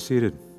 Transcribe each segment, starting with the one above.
Seated.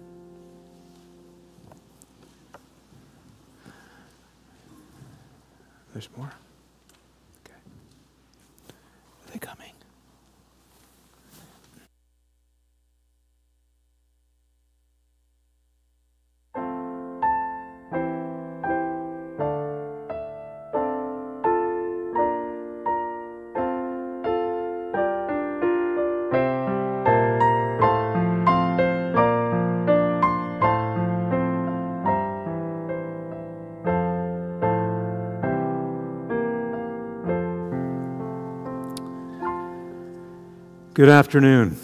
Good afternoon.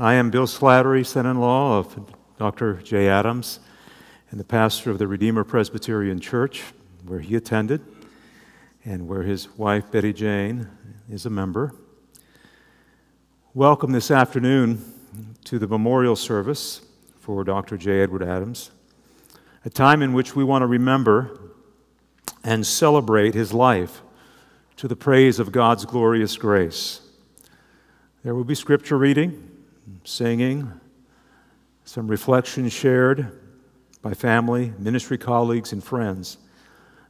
I am Bill Slattery, son in law of Dr. Jay Adams and the pastor of the Redeemer Presbyterian Church, where he attended and where his wife, Betty Jane, is a member. Welcome this afternoon to the memorial service for Dr. J. Edward Adams, a time in which we want to remember and celebrate his life to the praise of God's glorious grace. There will be scripture reading, singing, some reflection shared by family, ministry colleagues, and friends,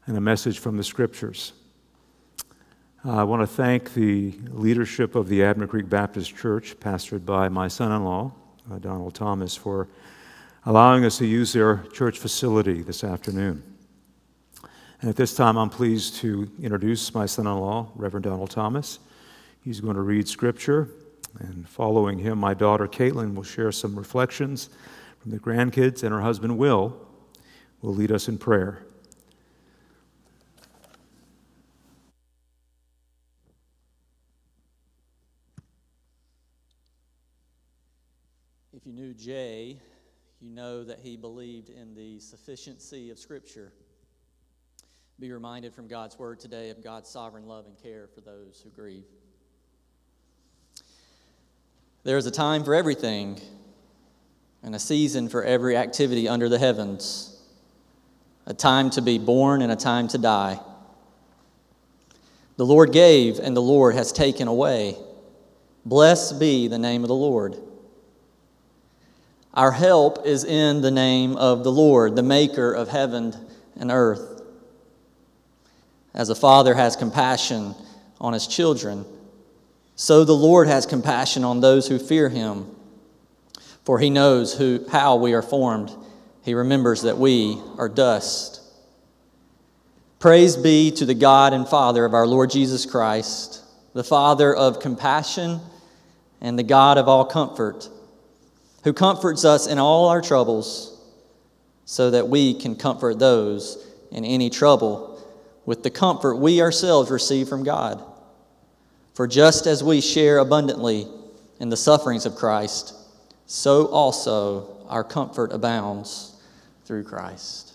and a message from the scriptures. I want to thank the leadership of the Abner Creek Baptist Church, pastored by my son in law, uh, Donald Thomas, for allowing us to use their church facility this afternoon. And at this time, I'm pleased to introduce my son in law, Reverend Donald Thomas. He's going to read scripture and following him, my daughter Caitlin will share some reflections from the grandkids, and her husband Will will lead us in prayer. If you knew Jay, you know that he believed in the sufficiency of Scripture. Be reminded from God's Word today of God's sovereign love and care for those who grieve. There is a time for everything and a season for every activity under the heavens, a time to be born and a time to die. The Lord gave, and the Lord has taken away. Blessed be the name of the Lord. Our help is in the name of the Lord, the maker of heaven and earth. As a father has compassion on his children, so the Lord has compassion on those who fear him, for he knows who, how we are formed. He remembers that we are dust. Praise be to the God and Father of our Lord Jesus Christ, the Father of compassion and the God of all comfort, who comforts us in all our troubles, so that we can comfort those in any trouble with the comfort we ourselves receive from God. For just as we share abundantly in the sufferings of Christ, so also our comfort abounds through Christ.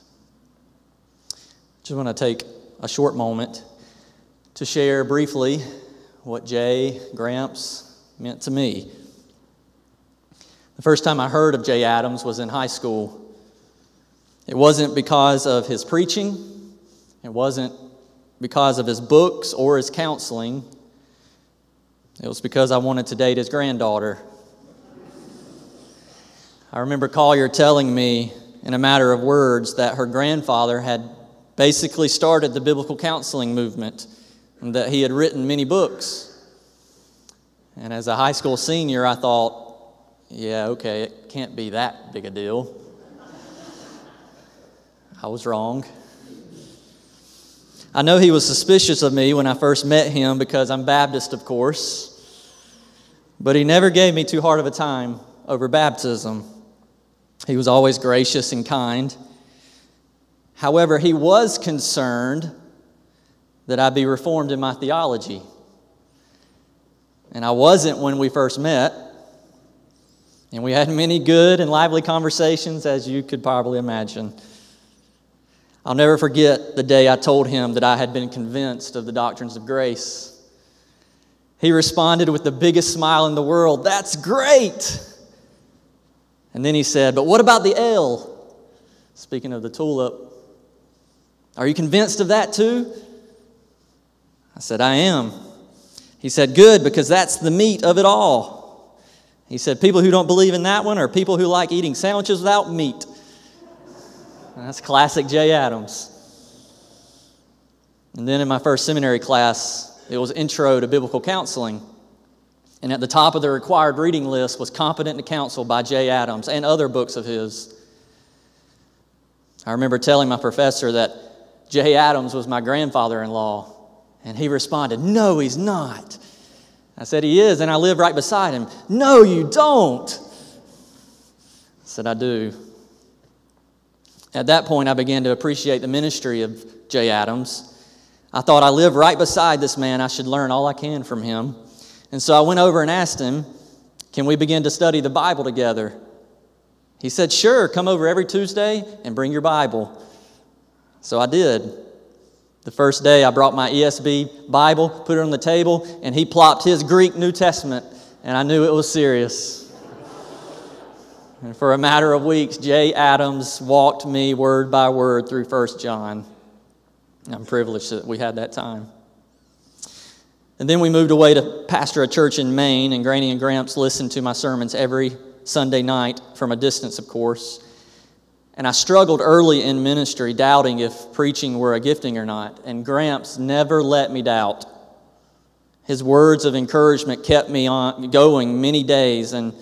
Just want to take a short moment to share briefly what Jay Gramps meant to me. The first time I heard of Jay Adams was in high school. It wasn't because of his preaching, it wasn't because of his books or his counseling. It was because I wanted to date his granddaughter. I remember Collier telling me in a matter of words that her grandfather had basically started the biblical counseling movement and that he had written many books. And as a high school senior, I thought, yeah, okay, it can't be that big a deal. I was wrong. I know he was suspicious of me when I first met him because I'm Baptist, of course. But he never gave me too hard of a time over baptism. He was always gracious and kind. However, he was concerned that I'd be reformed in my theology. And I wasn't when we first met. And we had many good and lively conversations, as you could probably imagine. I'll never forget the day I told him that I had been convinced of the doctrines of grace. He responded with the biggest smile in the world, That's great! And then he said, But what about the L? Speaking of the tulip, are you convinced of that too? I said, I am. He said, Good, because that's the meat of it all. He said, People who don't believe in that one are people who like eating sandwiches without meat. That's classic Jay Adams. And then in my first seminary class, it was Intro to Biblical Counseling. And at the top of the required reading list was Competent to Counsel by Jay Adams and other books of his. I remember telling my professor that Jay Adams was my grandfather in law, and he responded, No, he's not. I said, He is, and I live right beside him. No, you don't. I said, I do. At that point, I began to appreciate the ministry of Jay Adams. I thought I live right beside this man. I should learn all I can from him. And so I went over and asked him, Can we begin to study the Bible together? He said, Sure, come over every Tuesday and bring your Bible. So I did. The first day, I brought my ESV Bible, put it on the table, and he plopped his Greek New Testament, and I knew it was serious. And for a matter of weeks, Jay Adams walked me word by word through 1 John. I'm privileged that we had that time. And then we moved away to pastor a church in Maine, and Granny and Gramps listened to my sermons every Sunday night from a distance, of course. And I struggled early in ministry, doubting if preaching were a gifting or not. And Gramps never let me doubt. His words of encouragement kept me on, going many days. And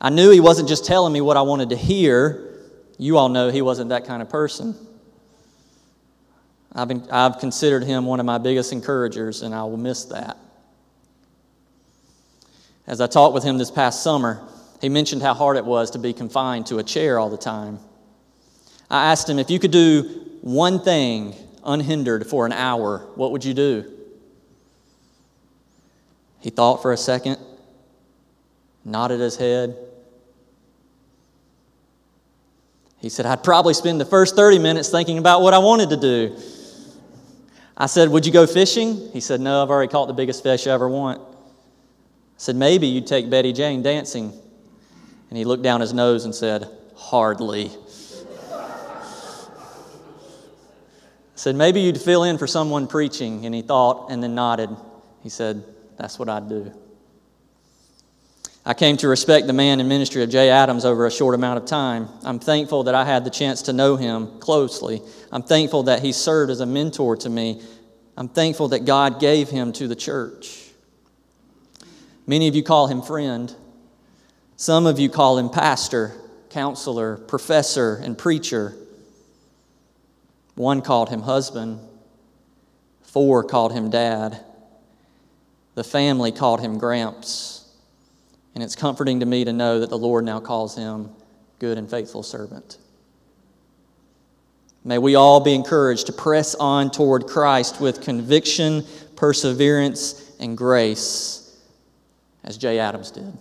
I knew he wasn't just telling me what I wanted to hear. You all know he wasn't that kind of person. I've, been, I've considered him one of my biggest encouragers, and I will miss that. As I talked with him this past summer, he mentioned how hard it was to be confined to a chair all the time. I asked him, if you could do one thing unhindered for an hour, what would you do? He thought for a second, nodded his head. He said, I'd probably spend the first 30 minutes thinking about what I wanted to do. I said, Would you go fishing? He said, No, I've already caught the biggest fish I ever want. I said, Maybe you'd take Betty Jane dancing. And he looked down his nose and said, Hardly. I said, Maybe you'd fill in for someone preaching. And he thought and then nodded. He said, That's what I'd do. I came to respect the man and ministry of Jay Adams over a short amount of time. I'm thankful that I had the chance to know him closely. I'm thankful that he served as a mentor to me. I'm thankful that God gave him to the church. Many of you call him friend. Some of you call him pastor, counselor, professor, and preacher. One called him husband. Four called him dad. The family called him Gramps. And it's comforting to me to know that the Lord now calls him good and faithful servant. May we all be encouraged to press on toward Christ with conviction, perseverance, and grace, as Jay Adams did.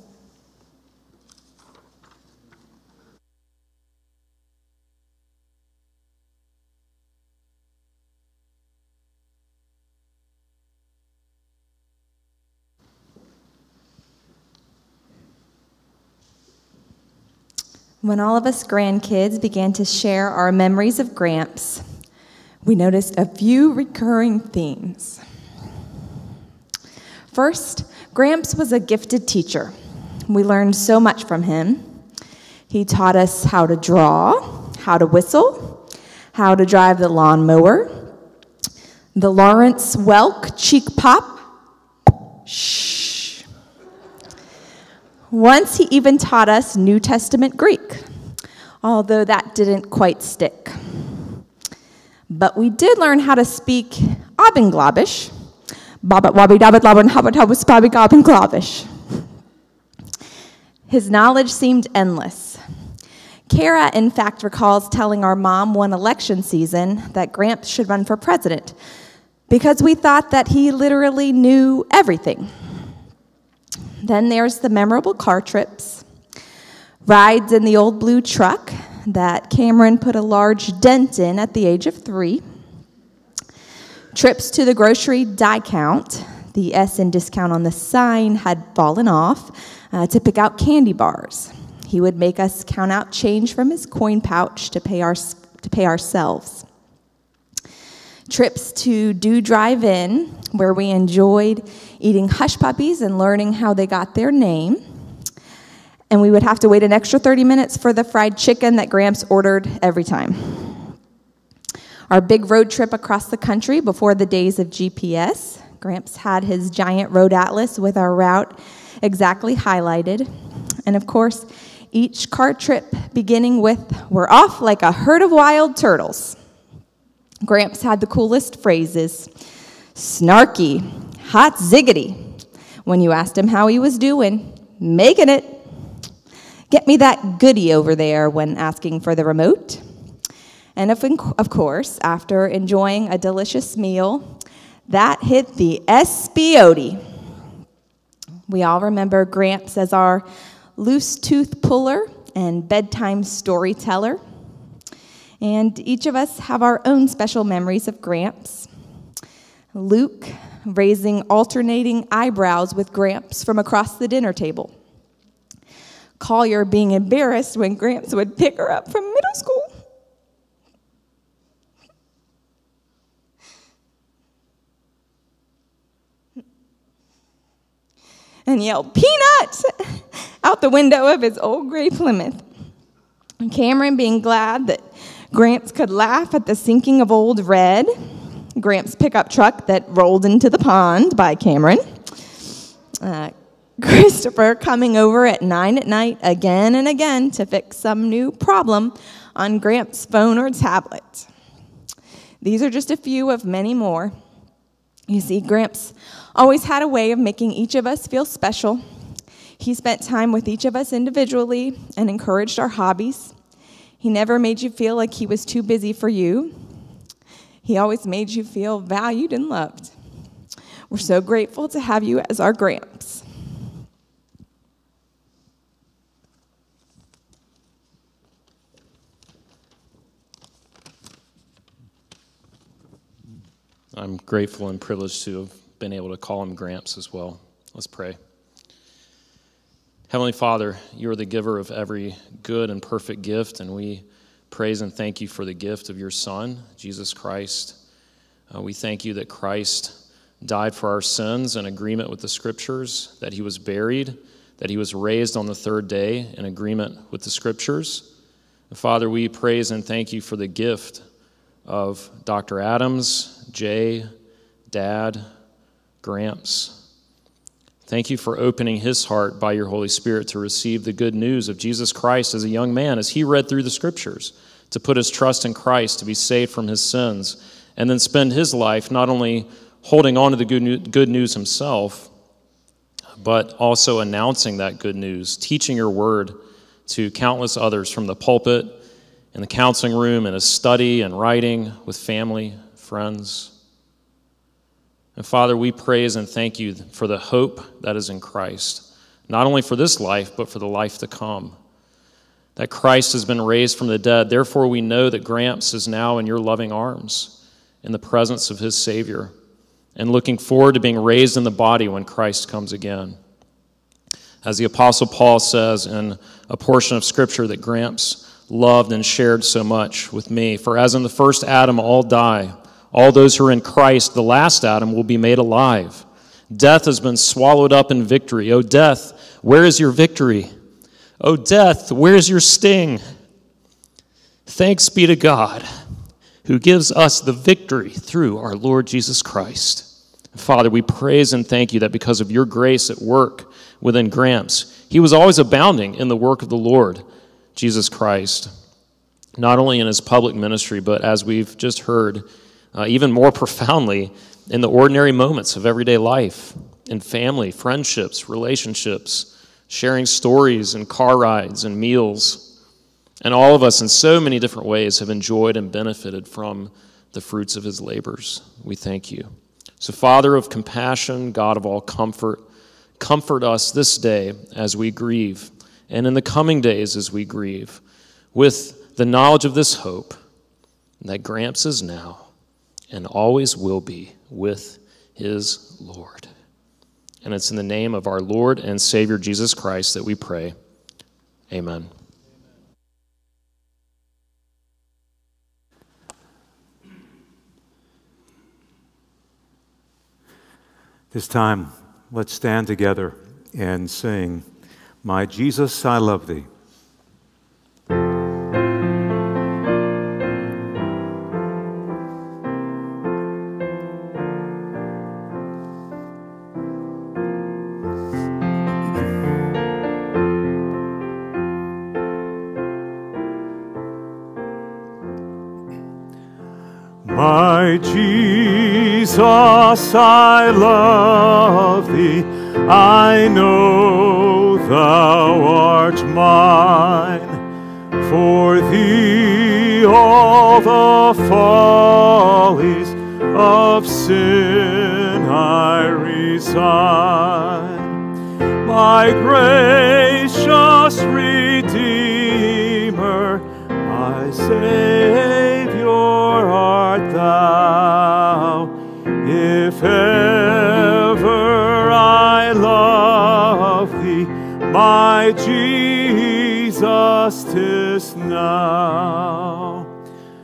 When all of us grandkids began to share our memories of Gramps, we noticed a few recurring themes. First, Gramps was a gifted teacher. We learned so much from him. He taught us how to draw, how to whistle, how to drive the lawnmower, the Lawrence Welk cheek pop. Shh once he even taught us New Testament Greek, although that didn't quite stick. But we did learn how to speak Abendglabisch. His knowledge seemed endless. Kara, in fact, recalls telling our mom one election season that Gramps should run for president because we thought that he literally knew everything. Then there's the memorable car trips, rides in the old blue truck that Cameron put a large dent in at the age of three, trips to the grocery die count. The S in discount on the sign had fallen off uh, to pick out candy bars. He would make us count out change from his coin pouch to pay, our, to pay ourselves. Trips to Do Drive In, where we enjoyed eating hush puppies and learning how they got their name. And we would have to wait an extra 30 minutes for the fried chicken that Gramps ordered every time. Our big road trip across the country before the days of GPS. Gramps had his giant road atlas with our route exactly highlighted. And of course, each car trip beginning with, We're off like a herd of wild turtles. Gramps had the coolest phrases snarky, hot ziggity, when you asked him how he was doing, making it. Get me that goody over there when asking for the remote. And of, of course, after enjoying a delicious meal, that hit the SBOD. We all remember Gramps as our loose tooth puller and bedtime storyteller. And each of us have our own special memories of Gramps. Luke raising alternating eyebrows with Gramps from across the dinner table. Collier being embarrassed when Gramps would pick her up from middle school. And yell, Peanut! out the window of his old gray Plymouth. Cameron being glad that Gramps could laugh at the sinking of Old Red, Gramps' pickup truck that rolled into the pond by Cameron. Uh, Christopher coming over at nine at night again and again to fix some new problem on Gramps' phone or tablet. These are just a few of many more. You see, Gramps always had a way of making each of us feel special. He spent time with each of us individually and encouraged our hobbies. He never made you feel like he was too busy for you. He always made you feel valued and loved. We're so grateful to have you as our Gramps. I'm grateful and privileged to have been able to call him Gramps as well. Let's pray. Heavenly Father, you are the giver of every good and perfect gift, and we praise and thank you for the gift of your Son, Jesus Christ. Uh, we thank you that Christ died for our sins in agreement with the Scriptures, that he was buried, that he was raised on the third day in agreement with the Scriptures. And Father, we praise and thank you for the gift of Dr. Adams, Jay, Dad, Gramps. Thank you for opening his heart by your Holy Spirit to receive the good news of Jesus Christ as a young man as he read through the scriptures, to put his trust in Christ, to be saved from his sins, and then spend his life not only holding on to the good news himself, but also announcing that good news, teaching your word to countless others from the pulpit, in the counseling room, in his study and writing, with family, friends. And Father, we praise and thank you for the hope that is in Christ, not only for this life, but for the life to come. That Christ has been raised from the dead. Therefore, we know that Gramps is now in your loving arms in the presence of his Savior and looking forward to being raised in the body when Christ comes again. As the Apostle Paul says in a portion of Scripture that Gramps loved and shared so much with me, for as in the first Adam all die, all those who are in Christ, the last Adam, will be made alive. Death has been swallowed up in victory. O death, where is your victory? O death, where is your sting? Thanks be to God who gives us the victory through our Lord Jesus Christ. Father, we praise and thank you that because of your grace at work within Gramps, he was always abounding in the work of the Lord, Jesus Christ, not only in his public ministry, but as we've just heard, uh, even more profoundly in the ordinary moments of everyday life, in family, friendships, relationships, sharing stories and car rides and meals. And all of us, in so many different ways, have enjoyed and benefited from the fruits of his labors. We thank you. So, Father of compassion, God of all comfort, comfort us this day as we grieve, and in the coming days as we grieve, with the knowledge of this hope that Gramps is now and always will be with his Lord. And it's in the name of our Lord and Savior Jesus Christ that we pray. Amen. This time, let's stand together and sing, My Jesus, I love thee. Jesus, I love thee. I know thou art mine. For thee all the follies of sin I resign. My gracious Redeemer, my Savior my Jesus, tis now.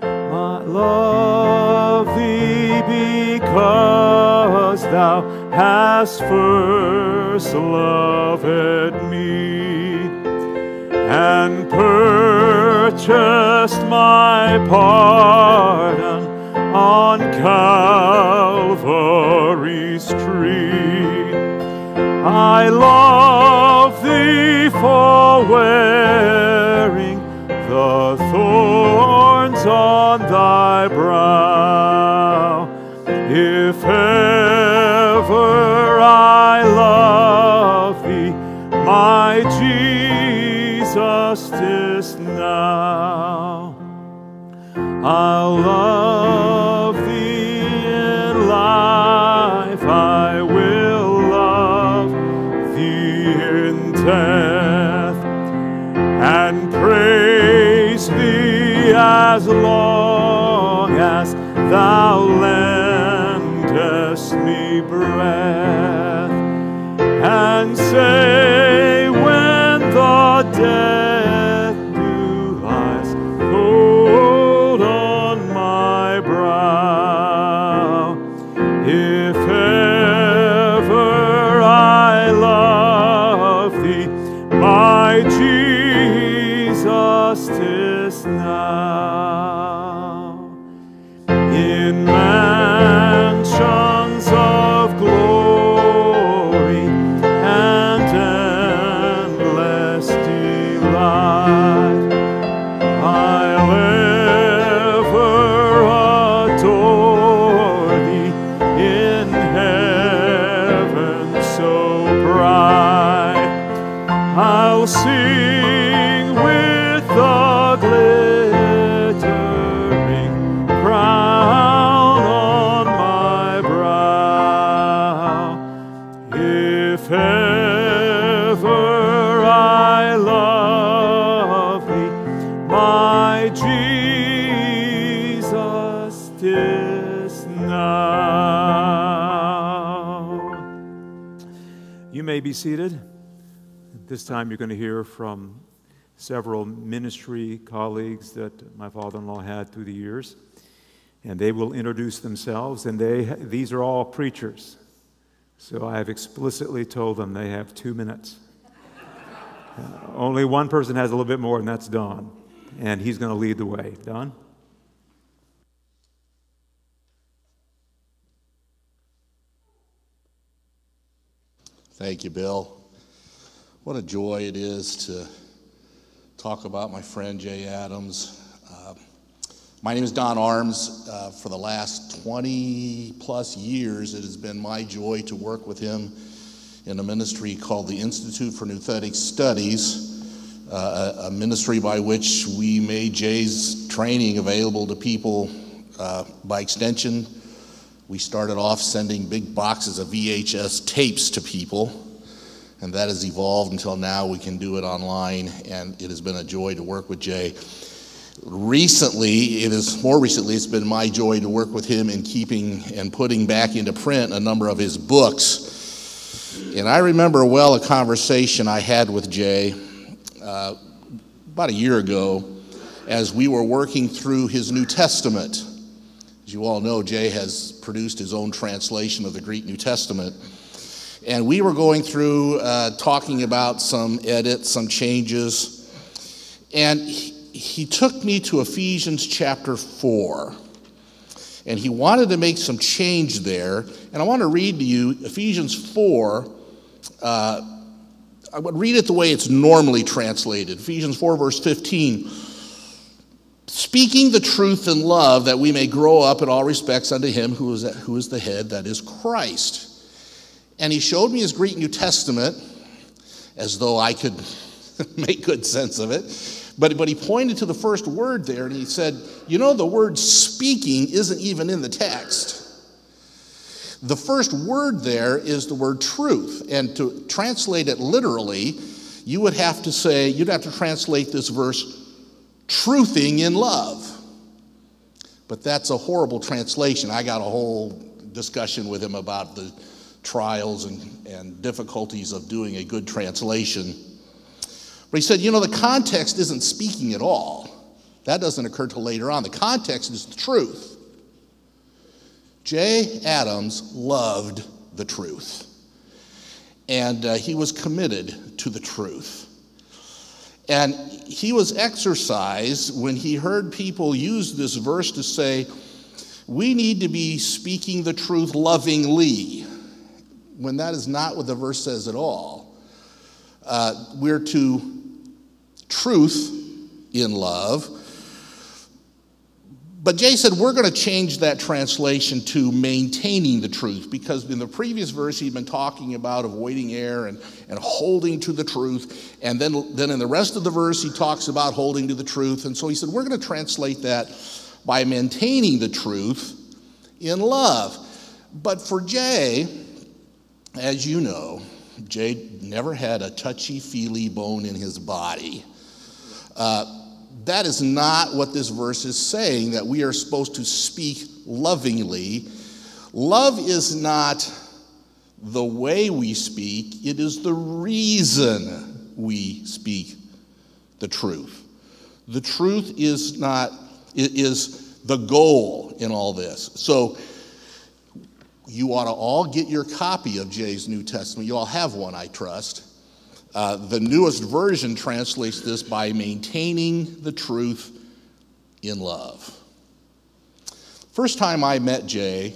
I love thee because thou hast first loved me and purchased my pardon on Calvary's tree. I love thee for wearing the thorns on thy brow. If ever I love thee, my Jesus, tis now. I'll as long as thou lendest me breath, and say when the death seated. This time you're going to hear from several ministry colleagues that my father-in-law had through the years. And they will introduce themselves, and they, these are all preachers. So I have explicitly told them they have two minutes. Uh, only one person has a little bit more, and that's Donn. And he's going to lead the way. Donn? Thank you, Bill. What a joy it is to talk about my friend Jay Adams. Uh, my name is Donn Arms. Uh, for the last 20 plus years, it has been my joy to work with him in a ministry called the Institute for Nouthetic Studies, uh, a, a ministry by which we made Jay's training available to people uh, by extension. We started off sending big boxes of VHS tapes to people, and that has evolved until now we can do it online, and it has been a joy to work with Jay. Recently, it is more recently, it's been my joy to work with him in keeping and putting back into print a number of his books. And I remember well a conversation I had with Jay uh, about a year ago as we were working through his New Testament. You all know, Jay has produced his own translation of the Greek New Testament. And we were going through uh, talking about some edits, some changes. And he, he took me to Ephesians chapter 4. And he wanted to make some change there. And I want to read to you Ephesians 4. Uh, I would read it the way it's normally translated Ephesians 4, verse 15 speaking the truth in love that we may grow up in all respects unto him who is, who is the head, that is Christ. And he showed me his Greek New Testament as though I could make good sense of it. But, but he pointed to the first word there and he said, You know, the word speaking isn't even in the text. The first word there is the word truth. And to translate it literally, you would have to say, you'd have to translate this verse truthing in love. But that's a horrible translation. I got a whole discussion with him about the trials and, and difficulties of doing a good translation. But he said, you know, the context isn't speaking at all. That doesn't occur till later on. The context is the truth. Jay Adams loved the truth, and uh, he was committed to the truth. And he was exercised when he heard people use this verse to say, we need to be speaking the truth lovingly, when that is not what the verse says at all. Uh, we're to truth in love. But Jay said, we're going to change that translation to maintaining the truth because in the previous verse he'd been talking about avoiding error and, and holding to the truth. And then, then in the rest of the verse he talks about holding to the truth. And so he said, we're going to translate that by maintaining the truth in love. But for Jay, as you know, Jay never had a touchy feely bone in his body. Uh, that is not what this verse is saying, that we are supposed to speak lovingly. Love is not the way we speak, it is the reason we speak the truth. The truth is not, it is the goal in all this. So you ought to all get your copy of Jay's New Testament. You all have one, I trust. Uh, the newest version translates this by maintaining the truth in love. First time I met Jay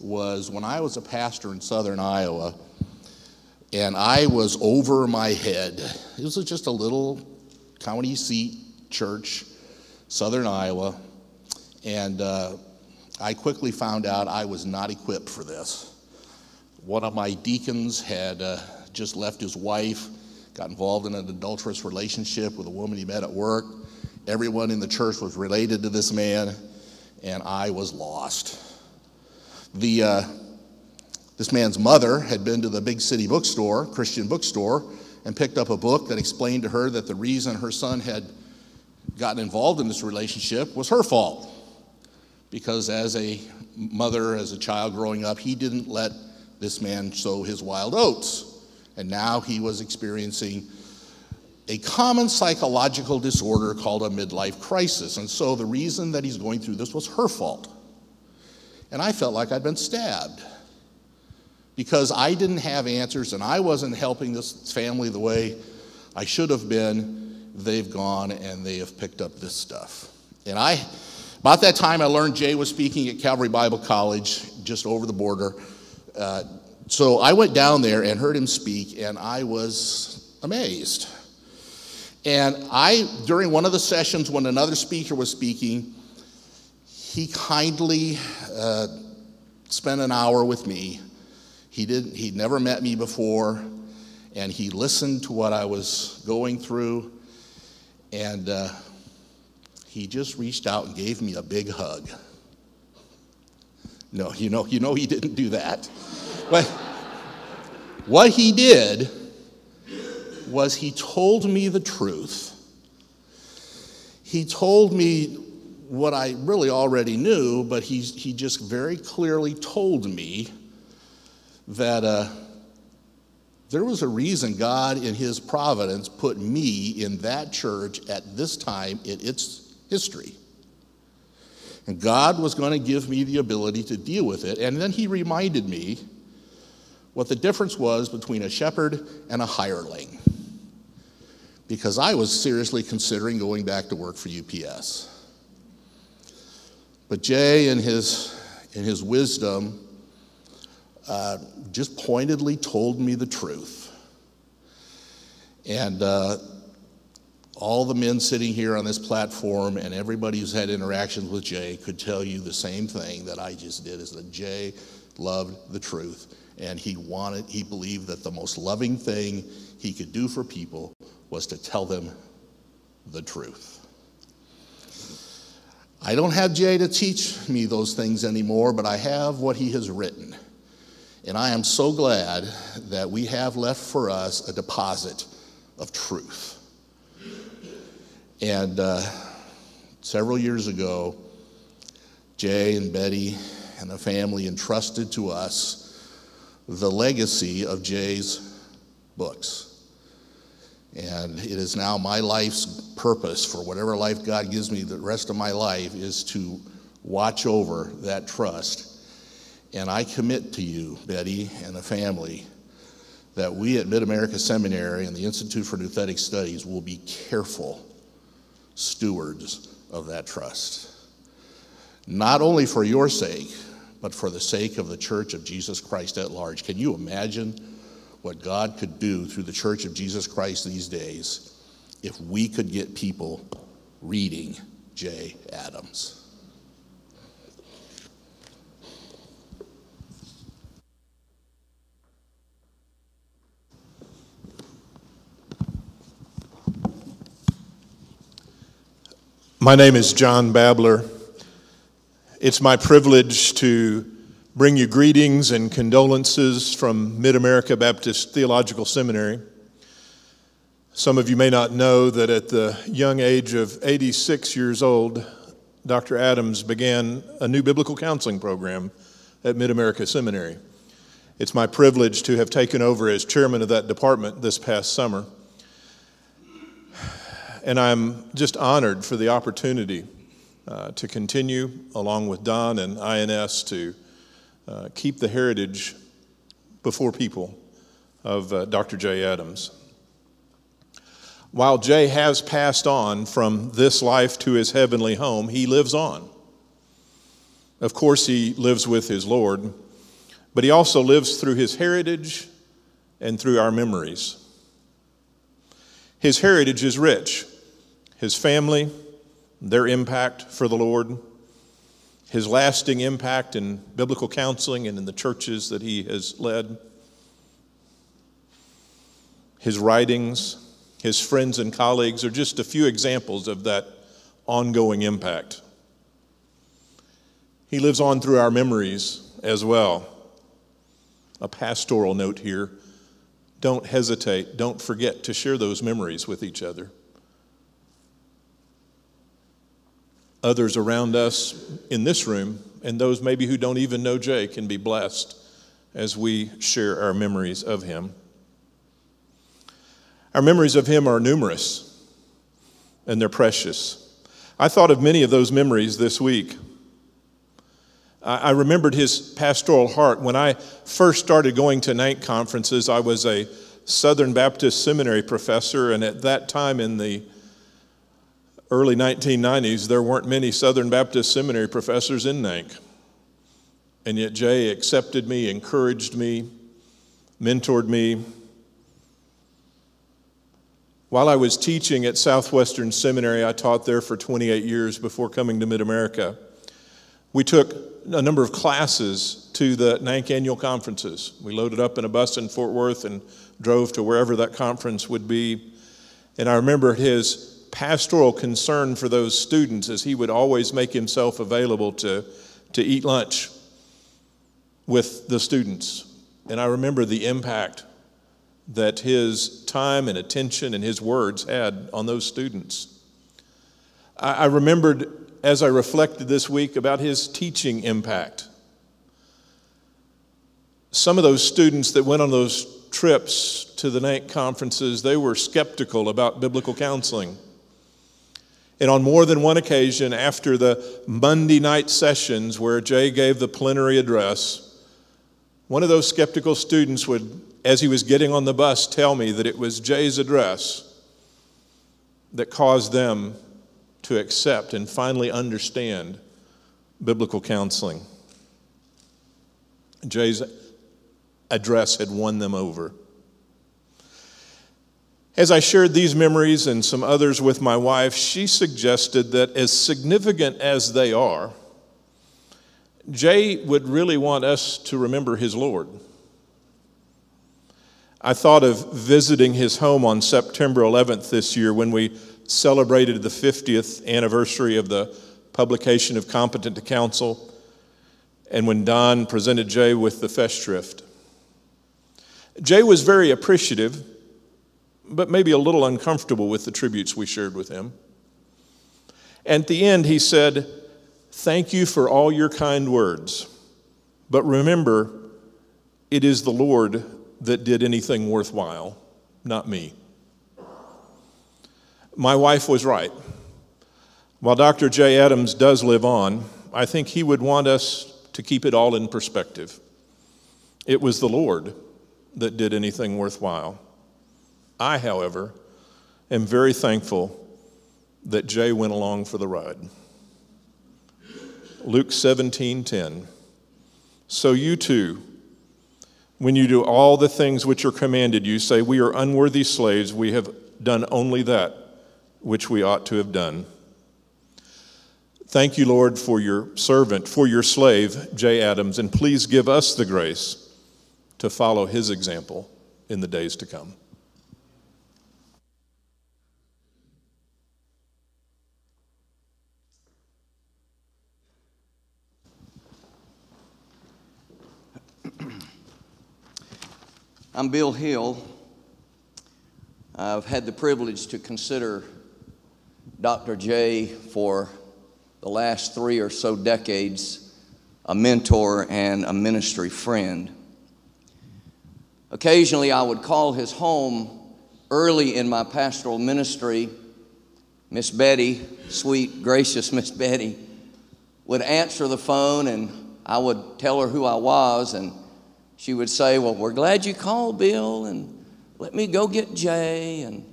was when I was a pastor in southern Iowa, and I was over my head. It was just a little county seat church, southern Iowa, and uh, I quickly found out I was not equipped for this. One of my deacons had. Uh, just left his wife, got involved in an adulterous relationship with a woman he met at work. Everyone in the church was related to this man, and I was lost. The, uh, this man's mother had been to the big city bookstore, Christian bookstore, and picked up a book that explained to her that the reason her son had gotten involved in this relationship was her fault. Because as a mother, as a child growing up, he didn't let this man sow his wild oats. And now he was experiencing a common psychological disorder called a midlife crisis. And so the reason that he's going through this was her fault. And I felt like I'd been stabbed because I didn't have answers and I wasn't helping this family the way I should have been. They've gone and they have picked up this stuff. And I, about that time, I learned Jay was speaking at Calvary Bible College just over the border. Uh, so I went down there and heard him speak, and I was amazed. And I, during one of the sessions when another speaker was speaking, he kindly uh, spent an hour with me. He did, he'd never met me before, and he listened to what I was going through, and uh, he just reached out and gave me a big hug. No, you know, you know he didn't do that. But what he did was he told me the truth. He told me what I really already knew, but he, he just very clearly told me that uh, there was a reason God, in his providence, put me in that church at this time in its history. And God was going to give me the ability to deal with it. And then He reminded me what the difference was between a shepherd and a hireling. Because I was seriously considering going back to work for UPS. But Jay, in his, in his wisdom, uh, just pointedly told me the truth. And uh, all the men sitting here on this platform and everybody who's had interactions with Jay could tell you the same thing that I just did is that Jay loved the truth and he wanted he believed that the most loving thing he could do for people was to tell them the truth. I don't have Jay to teach me those things anymore, but I have what he has written. And I am so glad that we have left for us a deposit of truth. And uh, several years ago, Jay and Betty and the family entrusted to us the legacy of Jay's books. And it is now my life's purpose for whatever life God gives me the rest of my life is to watch over that trust. And I commit to you, Betty, and the family, that we at Mid America Seminary and the Institute for Nouthetic Studies will be careful stewards of that trust. Not only for your sake, but for the sake of the church of Jesus Christ at large. Can you imagine what God could do through the church of Jesus Christ these days if we could get people reading J. Adams? My name is John Babler. It's my privilege to bring you greetings and condolences from Mid America Baptist Theological Seminary. Some of you may not know that at the young age of 86 years old, Dr. Adams began a new biblical counseling program at Mid America Seminary. It's my privilege to have taken over as chairman of that department this past summer and I'm just honored for the opportunity uh, to continue, along with Donn and INS, to uh, keep the heritage before people of uh, Dr. Jay Adams. While Jay has passed on from this life to his heavenly home, he lives on. Of course, he lives with his Lord, but he also lives through his heritage and through our memories. His heritage is rich his family, their impact for the Lord, his lasting impact in biblical counseling and in the churches that he has led, his writings, his friends and colleagues are just a few examples of that ongoing impact. He lives on through our memories as well. A pastoral note here don't hesitate, don't forget to share those memories with each other. Others around us in this room, and those maybe who don't even know Jay can be blessed as we share our memories of him. Our memories of him are numerous and they're precious. I thought of many of those memories this week. I remembered his pastoral heart. When I first started going to NANC conferences, I was a Southern Baptist seminary professor, and at that time in the early 1990s, there weren't many Southern Baptist Seminary professors in NANC. And yet Jay accepted me, encouraged me, mentored me. While I was teaching at Southwestern Seminary, I taught there for 28 years before coming to Mid America. We took a number of classes to the NANC annual conferences. We loaded up in a bus in Fort Worth and drove to wherever that conference would be. And I remember his pastoral concern for those students as he would always make himself available to, to eat lunch with the students. And I remember the impact that his time and attention and his words had on those students. I, I remembered as I reflected this week about his teaching impact. Some of those students that went on those trips to the NANC conferences, they were skeptical about biblical counseling. And on more than one occasion, after the Monday night sessions where Jay gave the plenary address, one of those skeptical students would, as he was getting on the bus, tell me that it was Jay's address that caused them to accept and finally understand biblical counseling. Jay's address had won them over. As I shared these memories and some others with my wife, she suggested that as significant as they are, Jay would really want us to remember his Lord. I thought of visiting his home on September 11th this year when we celebrated the 50th anniversary of the publication of Competent to Counsel and when Donn presented Jay with the Festschrift. Jay was very appreciative but maybe a little uncomfortable with the tributes we shared with him. At the end, he said, Thank you for all your kind words, but remember, it is the Lord that did anything worthwhile, not me. My wife was right. While Dr. J. Adams does live on, I think he would want us to keep it all in perspective. It was the Lord that did anything worthwhile. I, however, am very thankful that Jay went along for the ride. Luke 17:10 So you too when you do all the things which are commanded you say we are unworthy slaves we have done only that which we ought to have done. Thank you Lord for your servant for your slave Jay Adams and please give us the grace to follow his example in the days to come. I'm Bill Hill. I've had the privilege to consider Dr. Jay for the last three or so decades a mentor and a ministry friend. Occasionally, I would call his home early in my pastoral ministry. Miss Betty, sweet, gracious Miss Betty, would answer the phone and I would tell her who I was and she would say, Well, we're glad you called, Bill, and let me go get Jay. And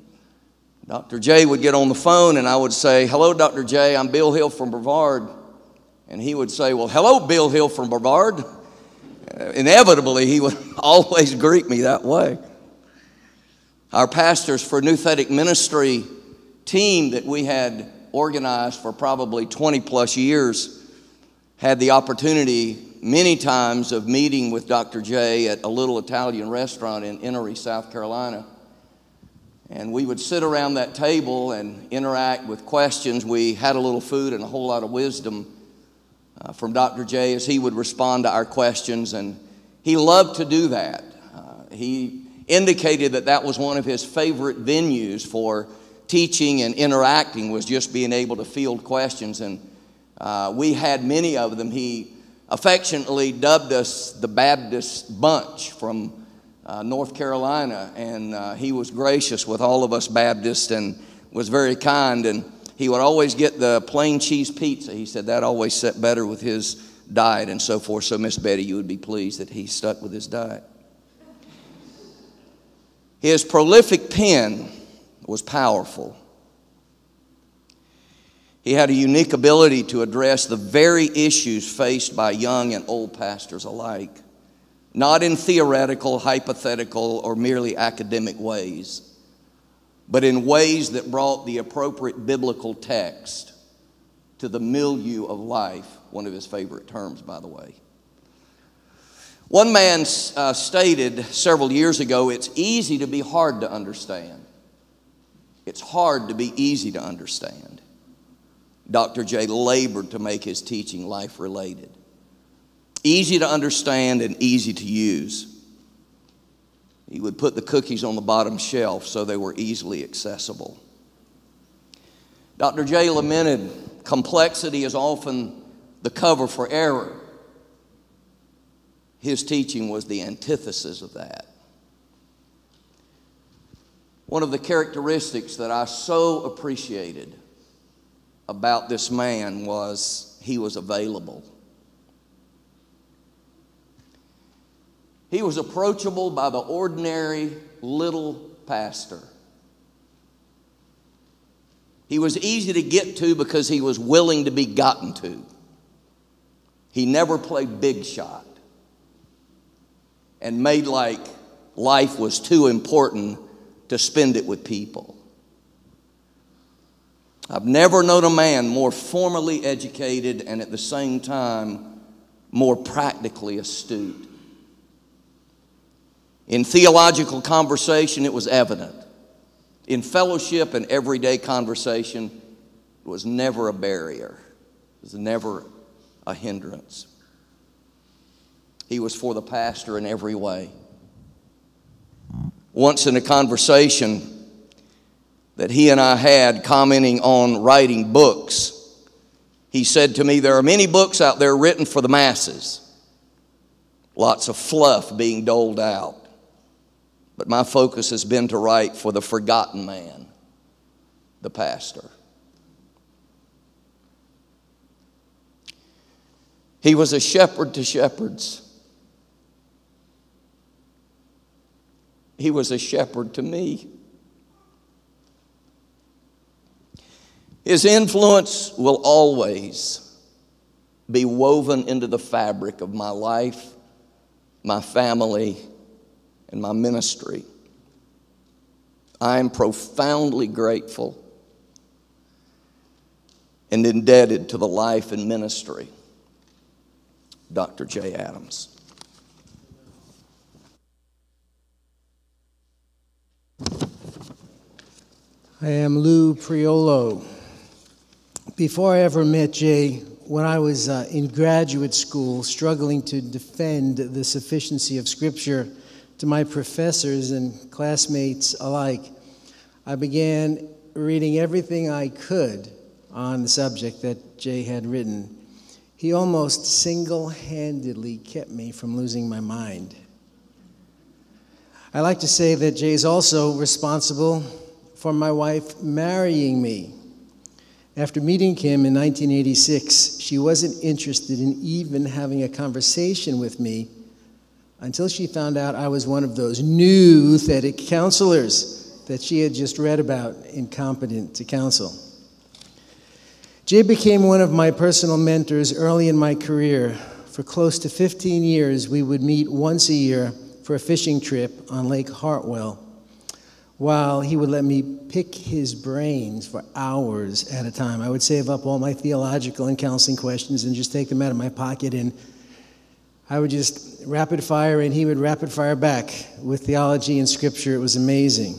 Dr. Jay would get on the phone, and I would say, Hello, Dr. Jay, I'm Bill Hill from Brevard. And he would say, Well, hello, Bill Hill from Brevard. Uh, inevitably, he would always greet me that way. Our pastors for Nouthetic Ministry team that we had organized for probably 20 plus years had the opportunity many times of meeting with Dr. J at a little Italian restaurant in Enoree, South Carolina. And we would sit around that table and interact with questions. We had a little food and a whole lot of wisdom uh, from Dr. J as he would respond to our questions. And he loved to do that. Uh, he indicated that that was one of his favorite venues for teaching and interacting was just being able to field questions. And uh, we had many of them. He affectionately dubbed us the Baptist Bunch from uh, North Carolina, and uh, he was gracious with all of us Baptists and was very kind. And he would always get the plain cheese pizza. He said that always set better with his diet and so forth. So, Miss Betty, you would be pleased that he stuck with his diet. His prolific pen was powerful. He had a unique ability to address the very issues faced by young and old pastors alike, not in theoretical, hypothetical, or merely academic ways, but in ways that brought the appropriate biblical text to the milieu of life, one of his favorite terms, by the way. One man uh, stated several years ago it's easy to be hard to understand. It's hard to be easy to understand. Dr. J labored to make his teaching life related. Easy to understand and easy to use. He would put the cookies on the bottom shelf so they were easily accessible. Dr. J lamented complexity is often the cover for error. His teaching was the antithesis of that. One of the characteristics that I so appreciated about this man was he was available. He was approachable by the ordinary little pastor. He was easy to get to because he was willing to be gotten to. He never played big shot and made like life was too important to spend it with people. I've never known a man more formally educated and at the same time more practically astute. In theological conversation, it was evident. In fellowship and everyday conversation, it was never a barrier, it was never a hindrance. He was for the pastor in every way. Once in a conversation that he and I had commenting on writing books, he said to me, There are many books out there written for the masses, lots of fluff being doled out. But my focus has been to write for the forgotten man, the pastor. He was a shepherd to shepherds. He was a shepherd to me. His influence will always be woven into the fabric of my life, my family, and my ministry. I am profoundly grateful and indebted to the life and ministry Dr. J. Adams. I am Lou Priolo. Before I ever met Jay, when I was uh, in graduate school struggling to defend the sufficiency of Scripture to my professors and classmates alike, I began reading everything I could on the subject that Jay had written. He almost single handedly kept me from losing my mind. I like to say that Jay is also responsible for my wife marrying me. After meeting Kim in 1986, she wasn't interested in even having a conversation with me until she found out I was one of those nouthetic counselors that she had just read about, in Competent to Counsel. Jay became one of my personal mentors early in my career. For close to 15 years, we would meet once a year for a fishing trip on Lake Hartwell, while he would let me pick his brains for hours at a time. I would save up all my theological and counseling questions and just take them out of my pocket, and I would just rapid fire, and he would rapid fire back with theology and scripture. It was amazing.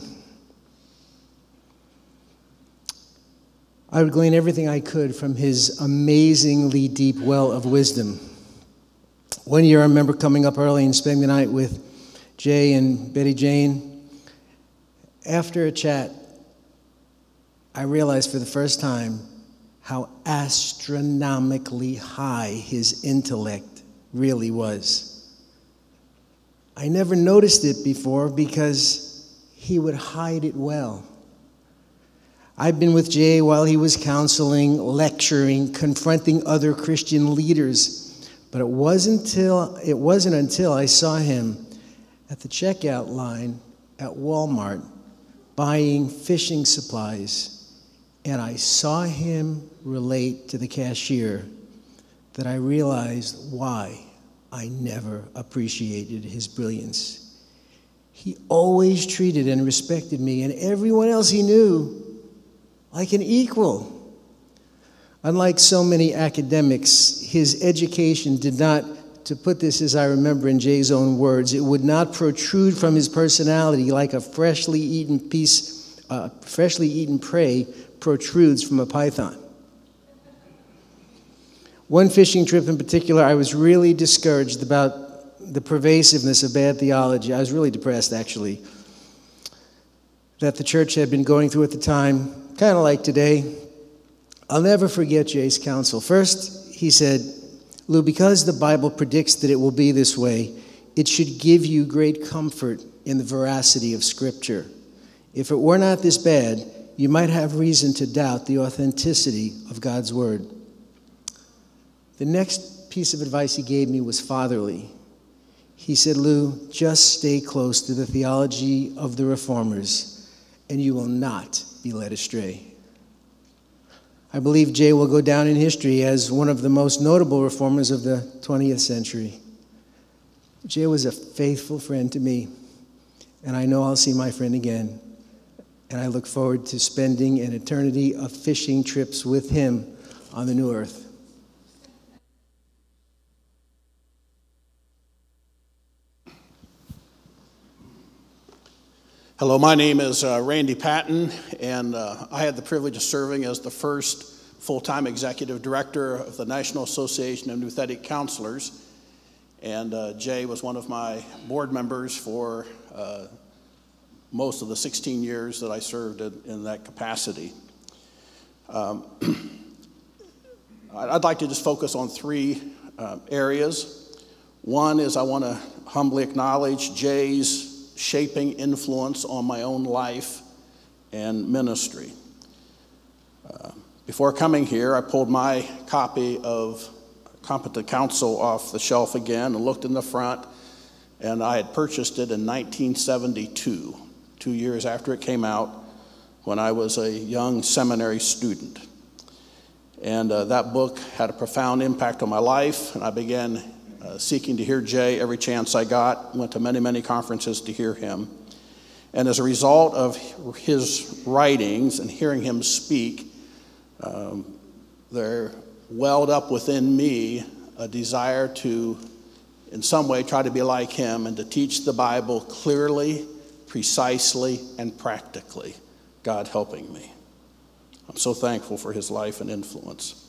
I would glean everything I could from his amazingly deep well of wisdom. One year, I remember coming up early and spending the night with Jay and Betty Jane. After a chat, I realized for the first time how astronomically high his intellect really was. I never noticed it before because he would hide it well. I've been with Jay while he was counseling, lecturing, confronting other Christian leaders. But it wasn't until, it wasn't until I saw him at the checkout line at Walmart buying fishing supplies, and I saw him relate to the cashier that I realized why I never appreciated his brilliance. He always treated and respected me and everyone else he knew like an equal. Unlike so many academics, his education did not, to put this as I remember in Jay's own words, it would not protrude from his personality like a freshly eaten piece, uh, freshly eaten prey protrudes from a python. One fishing trip in particular, I was really discouraged about the pervasiveness of bad theology. I was really depressed, actually, that the church had been going through at the time kind of like today. I'll never forget Jay's counsel. First, he said, Lou, because the Bible predicts that it will be this way, it should give you great comfort in the veracity of Scripture. If it were not this bad, you might have reason to doubt the authenticity of God's Word. The next piece of advice he gave me was fatherly. He said, Lou, just stay close to the theology of the reformers, and you will not be led astray. I believe Jay will go down in history as one of the most notable reformers of the 20th century. Jay was a faithful friend to me, and I know I'll see my friend again. And I look forward to spending an eternity of fishing trips with him on the new earth. Hello, my name is uh, Randy Patten, and uh, I had the privilege of serving as the first full time executive director of the National Association of Nouthetic Counselors. And uh, Jay was one of my board members for uh, most of the 16 years that I served in, in that capacity. Um, I'd like to just focus on three uh, areas. One is I want to humbly acknowledge Jay's shaping influence on my own life and ministry. Uh, before coming here, I pulled my copy of Competent Counsel off the shelf again and looked in the front, and I had purchased it in 1972, two years after it came out, when I was a young seminary student. And uh, that book had a profound impact on my life, and I began uh, seeking to hear Jay every chance I got. Went to many, many conferences to hear him. And as a result of his writings and hearing him speak, um, there welled up within me a desire to, in some way, try to be like him and to teach the Bible clearly, precisely, and practically. God helping me. I'm so thankful for his life and influence.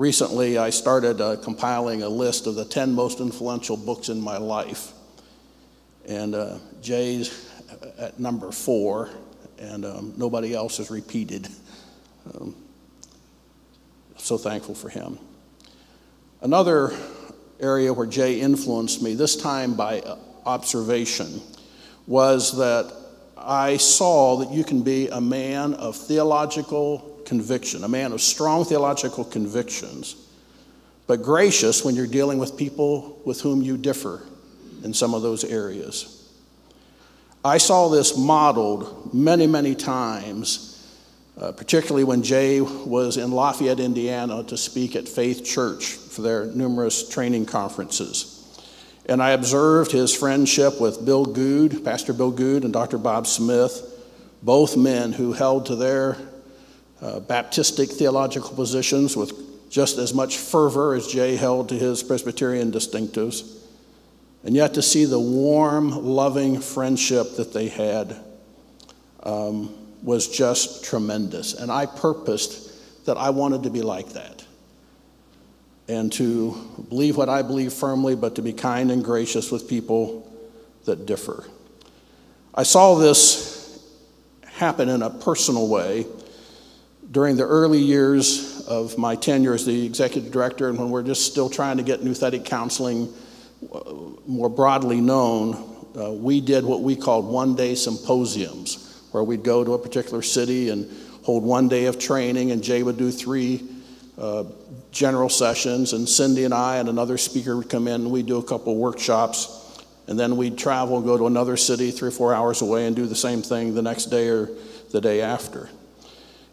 Recently, I started uh, compiling a list of the 10 most influential books in my life. And uh, Jay's at number four, and um, nobody else has repeated. Um, so thankful for him. Another area where Jay influenced me, this time by uh, observation, was that I saw that you can be a man of theological conviction, a man of strong theological convictions, but gracious when you're dealing with people with whom you differ in some of those areas. I saw this modeled many, many times, uh, particularly when Jay was in Lafayette, Indiana to speak at Faith Church for their numerous training conferences. And I observed his friendship with Bill Goode, Pastor Bill Goode, and Dr. Bob Smith, both men who held to their uh, Baptistic theological positions with just as much fervor as Jay held to his Presbyterian distinctives. And yet to see the warm, loving friendship that they had um, was just tremendous. And I purposed that I wanted to be like that. And to believe what I believe firmly, but to be kind and gracious with people that differ. I saw this happen in a personal way during the early years of my tenure as the executive director, and when we're just still trying to get nouthetic counseling uh, more broadly known, uh, we did what we called one day symposiums, where we'd go to a particular city and hold one day of training, and Jay would do three uh, general sessions, and Cindy and I and another speaker would come in, and we'd do a couple workshops. And then we'd travel, and go to another city three or four hours away, and do the same thing the next day or the day after.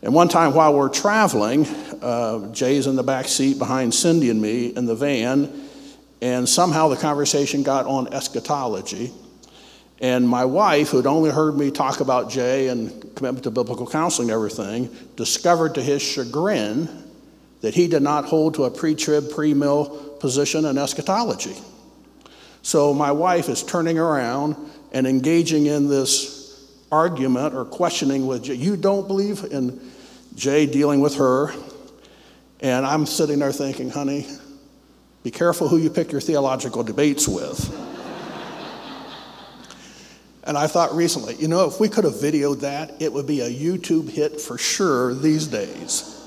And one time while we're traveling, uh, Jay's in the back seat behind Cindy and me in the van, and somehow the conversation got on eschatology. And my wife, who'd only heard me talk about Jay and commitment to biblical counseling and everything, discovered to his chagrin that he did not hold to a pre trib, pre mill position in eschatology. So my wife is turning around and engaging in this argument or questioning with Jay. You don't believe in Jay dealing with her. And I'm sitting there thinking, honey, be careful who you pick your theological debates with. and I thought recently, you know, if we could have videoed that, it would be a YouTube hit for sure these days,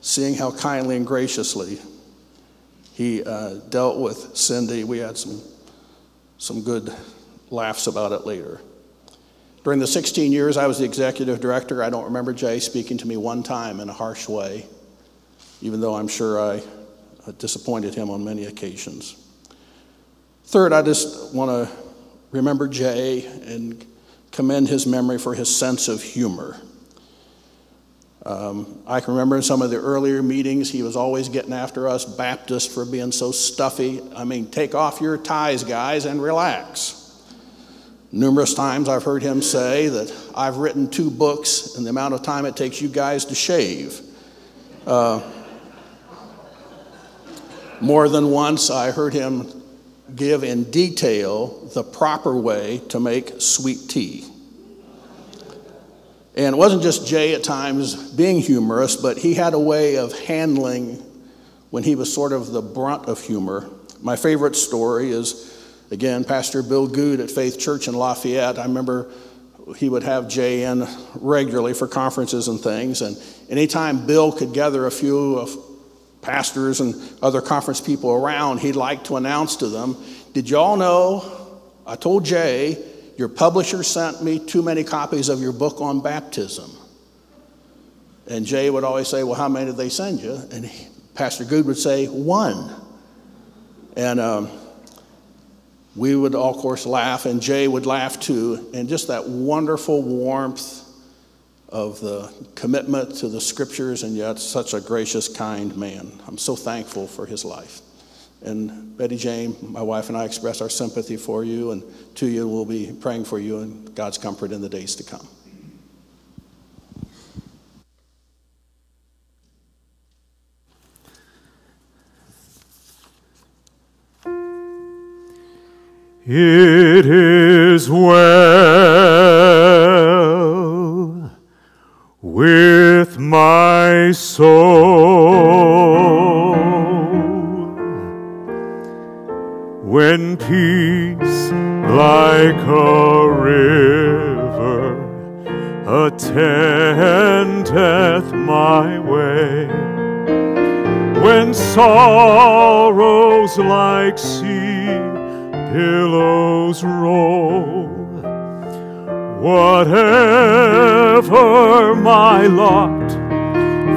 seeing how kindly and graciously he uh, dealt with Cindy. We had some, some good laughs about it later. During the 16 years I was the executive director, I don't remember Jay speaking to me one time in a harsh way, even though I'm sure I disappointed him on many occasions. Third, I just want to remember Jay and commend his memory for his sense of humor. Um, I can remember in some of the earlier meetings, he was always getting after us Baptists for being so stuffy. I mean, take off your ties, guys, and relax. Numerous times I've heard him say that I've written two books in the amount of time it takes you guys to shave. Uh, more than once, I heard him give in detail the proper way to make sweet tea. And it wasn't just Jay at times being humorous, but he had a way of handling when he was sort of the brunt of humor. My favorite story is, again, Pastor Bill Goode at Faith Church in Lafayette. I remember he would have Jay in regularly for conferences and things. And anytime Bill could gather a few of pastors and other conference people around, he'd like to announce to them, Did y'all know? I told Jay, your publisher sent me too many copies of your book on baptism. And Jay would always say, Well, how many did they send you? And he, Pastor Goode would say, One. And um, we would, of course, laugh, and Jay would laugh too. And just that wonderful warmth of the commitment to the scriptures, and yet such a gracious, kind man. I'm so thankful for his life. And Betty Jane, my wife, and I express our sympathy for you and to you. We'll be praying for you and God's comfort in the days to come. It is well with my soul. When peace like a river attendeth my way when sorrows like billows roll. Whatever my lot,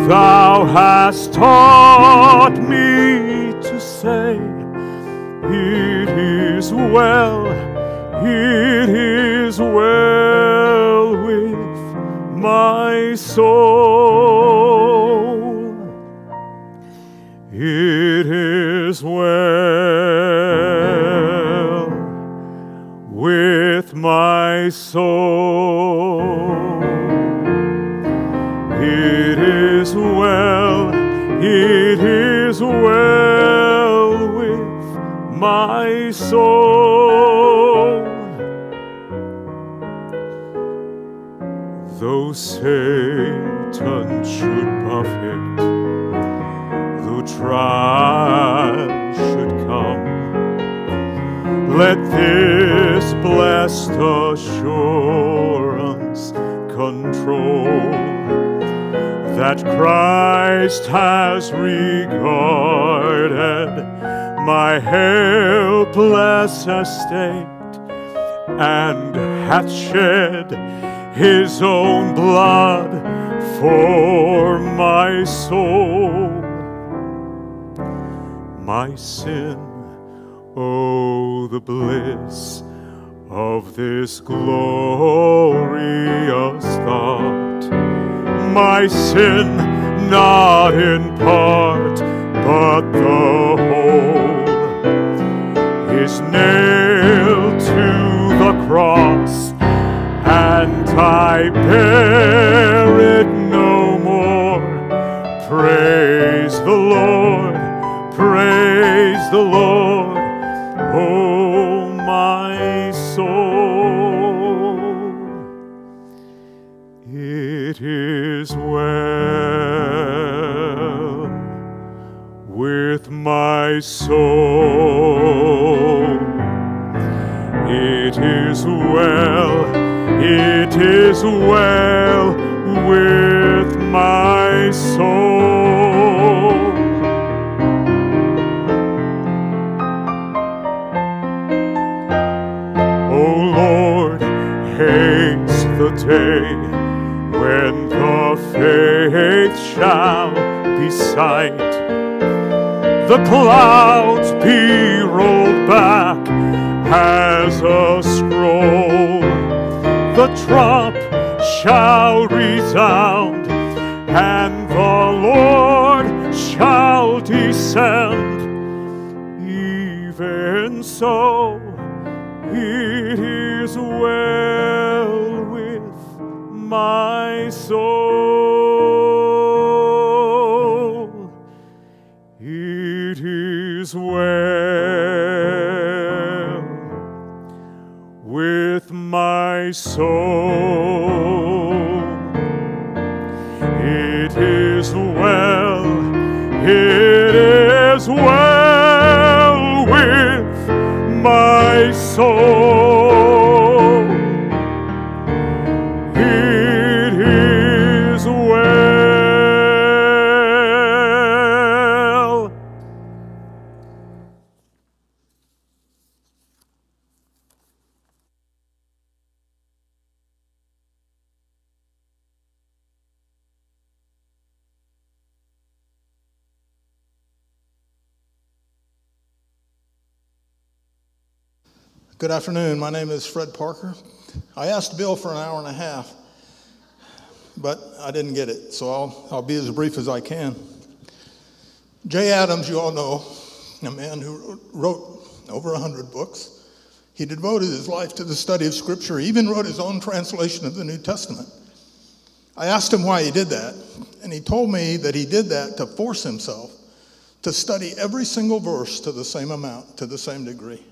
thou hast taught me to say, It is well, it is well with my soul. Soul. It is well, it is well with my soul. Though Satan should buffet, though trial should come, let this assurance control that Christ has regarded my helpless estate and hath shed his own blood for my soul. My sin, oh, the bliss of this glorious thought. My sin, not in part, but the whole, is nailed to the cross, and I bear afternoon. My name is Fred Parker. I asked Bill for an hour and a half, but I didn't get it, so I'll, I'll be as brief as I can. Jay Adams, you all know, a man who wrote over 100 books. He devoted his life to the study of Scripture, he even wrote his own translation of the New Testament. I asked him why he did that, and he told me that he did that to force himself to study every single verse to the same amount, to the same degree.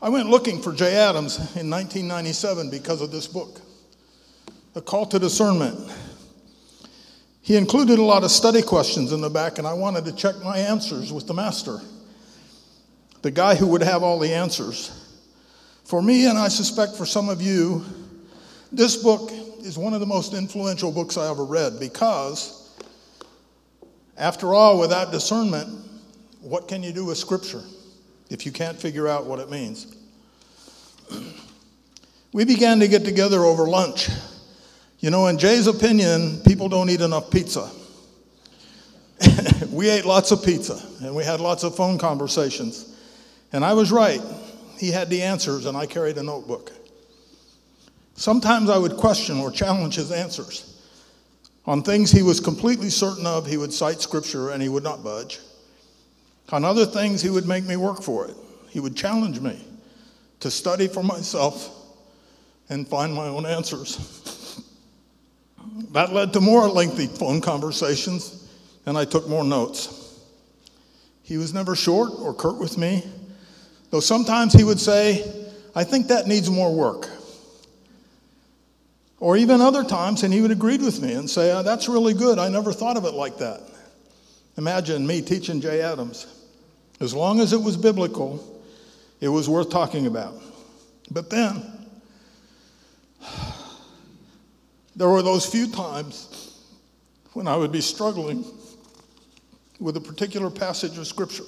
I went looking for Jay Adams in 1997 because of this book, A Call to Discernment. He included a lot of study questions in the back, and I wanted to check my answers with the master, the guy who would have all the answers. For me, and I suspect for some of you, this book is one of the most influential books I ever read because, after all, without discernment, what can you do with Scripture? If you can't figure out what it means. We began to get together over lunch. You know, in Jay's opinion, people don't eat enough pizza. we ate lots of pizza and we had lots of phone conversations. And I was right. He had the answers and I carried a notebook. Sometimes I would question or challenge his answers. On things he was completely certain of, he would cite scripture and he would not budge. On other things, he would make me work for it. He would challenge me to study for myself and find my own answers. That led to more lengthy phone conversations, and I took more notes. He was never short or curt with me, though sometimes he would say, I think that needs more work. Or even other times, and he would agree with me and say, ah, That's really good. I never thought of it like that. Imagine me teaching Jay Adams. As long as it was biblical, it was worth talking about. But then, there were those few times when I would be struggling with a particular passage of Scripture.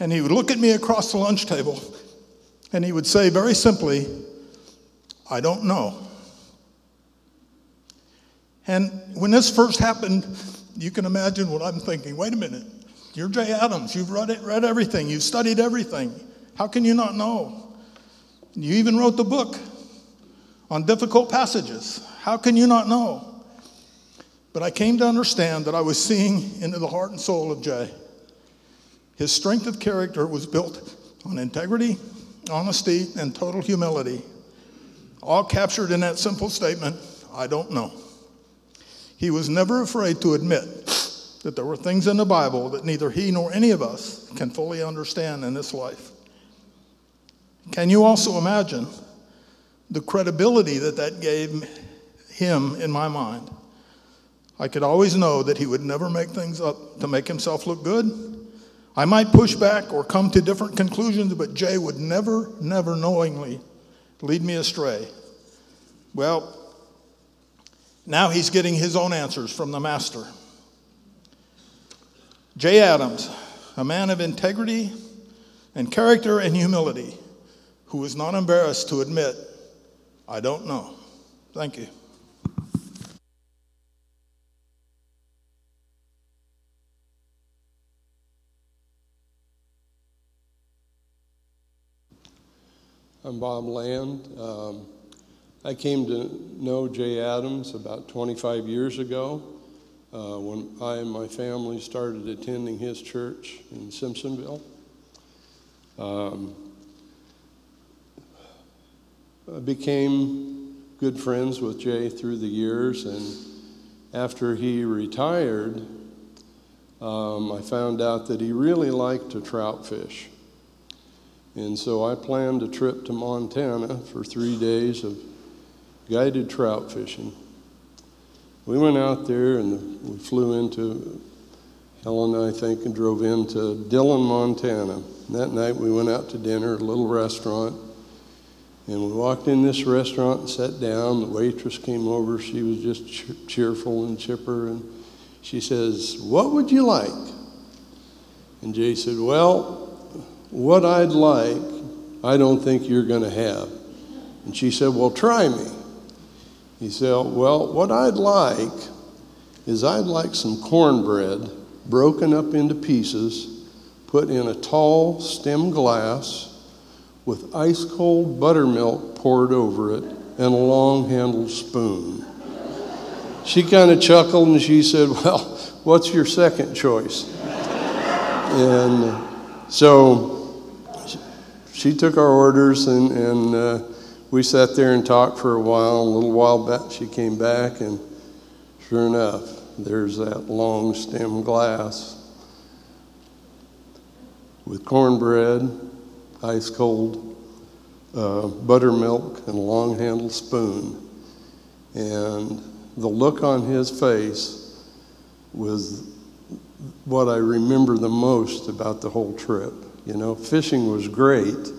And he would look at me across the lunch table and he would say very simply, I don't know. And when this first happened, you can imagine what I'm thinking. Wait a minute. You're Jay Adams. You've read, it, read everything. You've studied everything. How can you not know? You even wrote the book on difficult passages. How can you not know? But I came to understand that I was seeing into the heart and soul of Jay. His strength of character was built on integrity, honesty, and total humility, all captured in that simple statement I don't know. He was never afraid to admit that there were things in the Bible that neither he nor any of us can fully understand in this life. Can you also imagine the credibility that that gave him in my mind? I could always know that he would never make things up to make himself look good. I might push back or come to different conclusions, but Jay would never, never knowingly lead me astray. Well, now he's getting his own answers from the master. J. Adams, a man of integrity and character and humility, who was not embarrassed to admit, I don't know. Thank you. I'm Bob Land. Um, I came to know Jay Adams about 25 years ago uh, when I and my family started attending his church in Simpsonville. Um, I became good friends with Jay through the years, and after he retired, um, I found out that he really liked to trout fish. And so I planned a trip to Montana for three days of guided trout fishing. We went out there and we flew into, Helena, I think, and drove into Dillon, Montana. That night we went out to dinner at a little restaurant. And we walked in this restaurant and sat down. The waitress came over. She was just cheerful and chipper. And she says, What would you like? And Jay said, Well, what I'd like, I don't think you're going to have. And she said, Well, try me. He said, Well, what I'd like is I'd like some cornbread broken up into pieces, put in a tall stem glass with ice cold buttermilk poured over it and a long handled spoon. She kind of chuckled and she said, Well, what's your second choice? and so she took our orders and, and uh, we sat there and talked for a while. A little while back, she came back, and sure enough, there's that long stem glass with cornbread, ice cold uh, buttermilk, and a long handled spoon. And the look on his face was what I remember the most about the whole trip. You know, fishing was great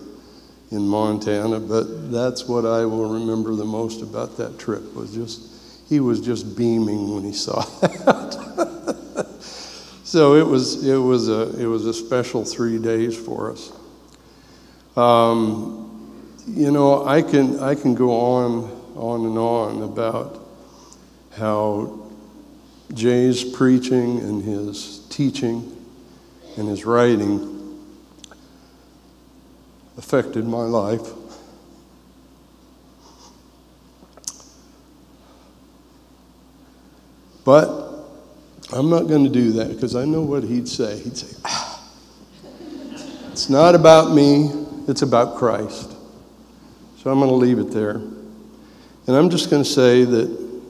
in Montana, but that's what I will remember the most about that trip was just he was just beaming when he saw that. so it was it was a it was a special three days for us. Um, you know, I can I can go on on and on about how Jay's preaching and his teaching and his writing affected my life. But I'm not going to do that because I know what he'd say. He'd say, ah, it's not about me, it's about Christ. So I'm going to leave it there. And I'm just going to say that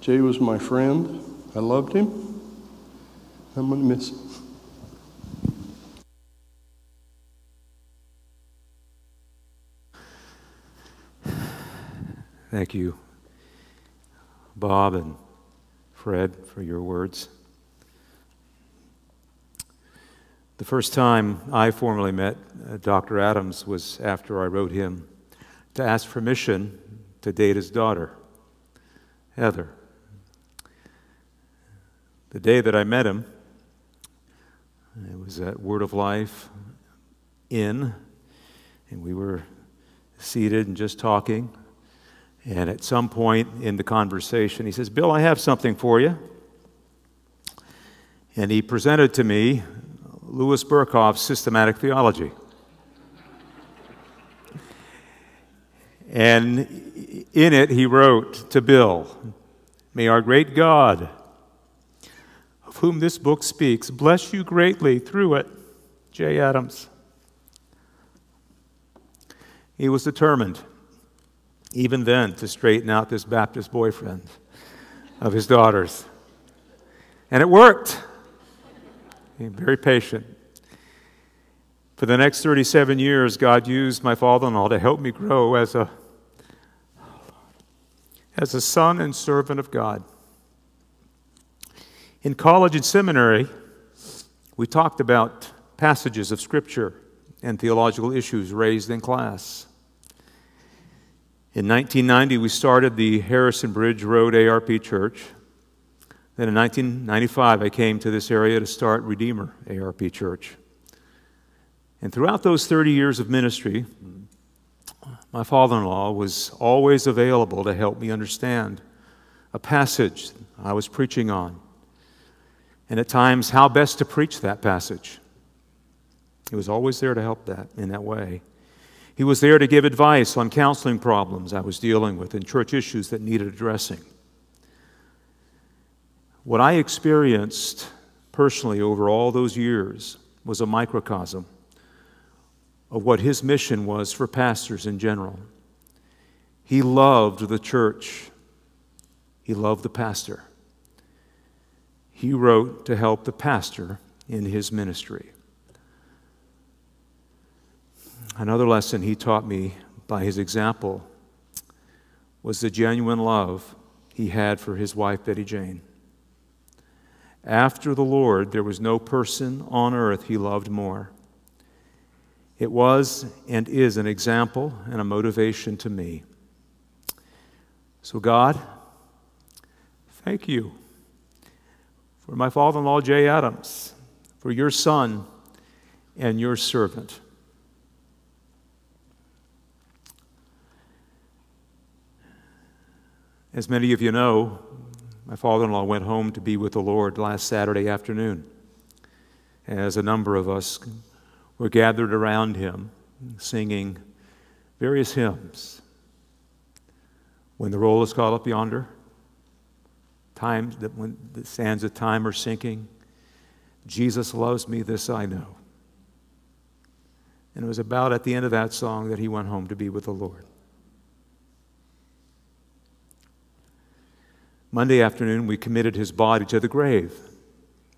Jay was my friend. I loved him. I'm going to miss him. Thank you, Bob and Fred, for your words. The first time I formally met uh, Dr. Adams was after I wrote him to ask permission to date his daughter, Heather. The day that I met him, it was at Word of Life Inn, and we were seated and just talking. And at some point in the conversation, he says, Bill, I have something for you. And he presented to me Louis Berkhof's systematic theology. And in it, he wrote to Bill, May our great God, of whom this book speaks, bless you greatly through it. J. Adams. He was determined even then, to straighten out this Baptist boyfriend of his daughter's. And it worked. Very patient. For the next 37 years, God used my father in law to help me grow as a, as a son and servant of God. In college and seminary, we talked about passages of Scripture and theological issues raised in class. In 1990, we started the Harrison Bridge Road ARP Church. Then in 1995, I came to this area to start Redeemer ARP Church. And throughout those 30 years of ministry, my father in law was always available to help me understand a passage I was preaching on, and at times, how best to preach that passage. He was always there to help that in that way. He was there to give advice on counseling problems I was dealing with and church issues that needed addressing. What I experienced personally over all those years was a microcosm of what his mission was for pastors in general. He loved the church, he loved the pastor. He wrote to help the pastor in his ministry. Another lesson he taught me by his example was the genuine love he had for his wife, Betty Jane. After the Lord, there was no person on earth he loved more. It was and is an example and a motivation to me. So, God, thank you for my father in law, Jay Adams, for your son and your servant. As many of you know, my father in law went home to be with the Lord last Saturday afternoon. As a number of us were gathered around him singing various hymns. When the roll is called up yonder, times that when the sands of time are sinking, Jesus loves me, this I know. And it was about at the end of that song that he went home to be with the Lord. Monday afternoon, we committed his body to the grave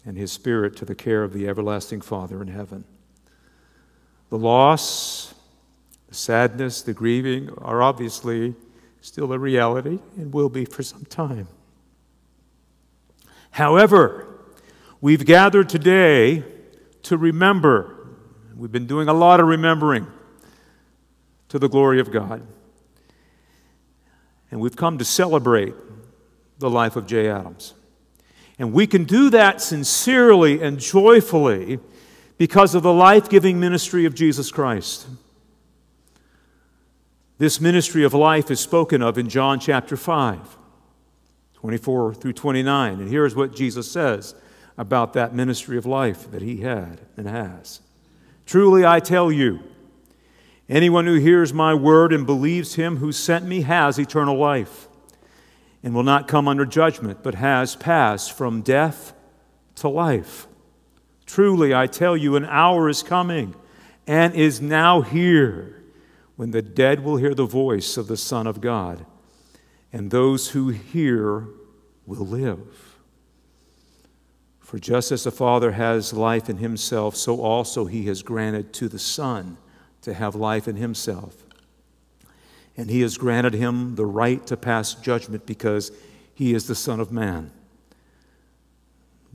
and his spirit to the care of the everlasting Father in heaven. The loss, the sadness, the grieving are obviously still a reality and will be for some time. However, we've gathered today to remember. We've been doing a lot of remembering to the glory of God. And we've come to celebrate the life of Jay Adams. And we can do that sincerely and joyfully because of the life giving ministry of Jesus Christ. This ministry of life is spoken of in John chapter 5. 24 through 29. And here's what Jesus says about that ministry of life that he had and has. Truly, I tell you, anyone who hears my word and believes him who sent me has eternal life and will not come under judgment, but has passed from death to life. Truly, I tell you, an hour is coming and is now here when the dead will hear the voice of the Son of God and those who hear will live. For just as the Father has life in himself, so also he has granted to the Son to have life in himself. And he has granted him the right to pass judgment because he is the Son of Man.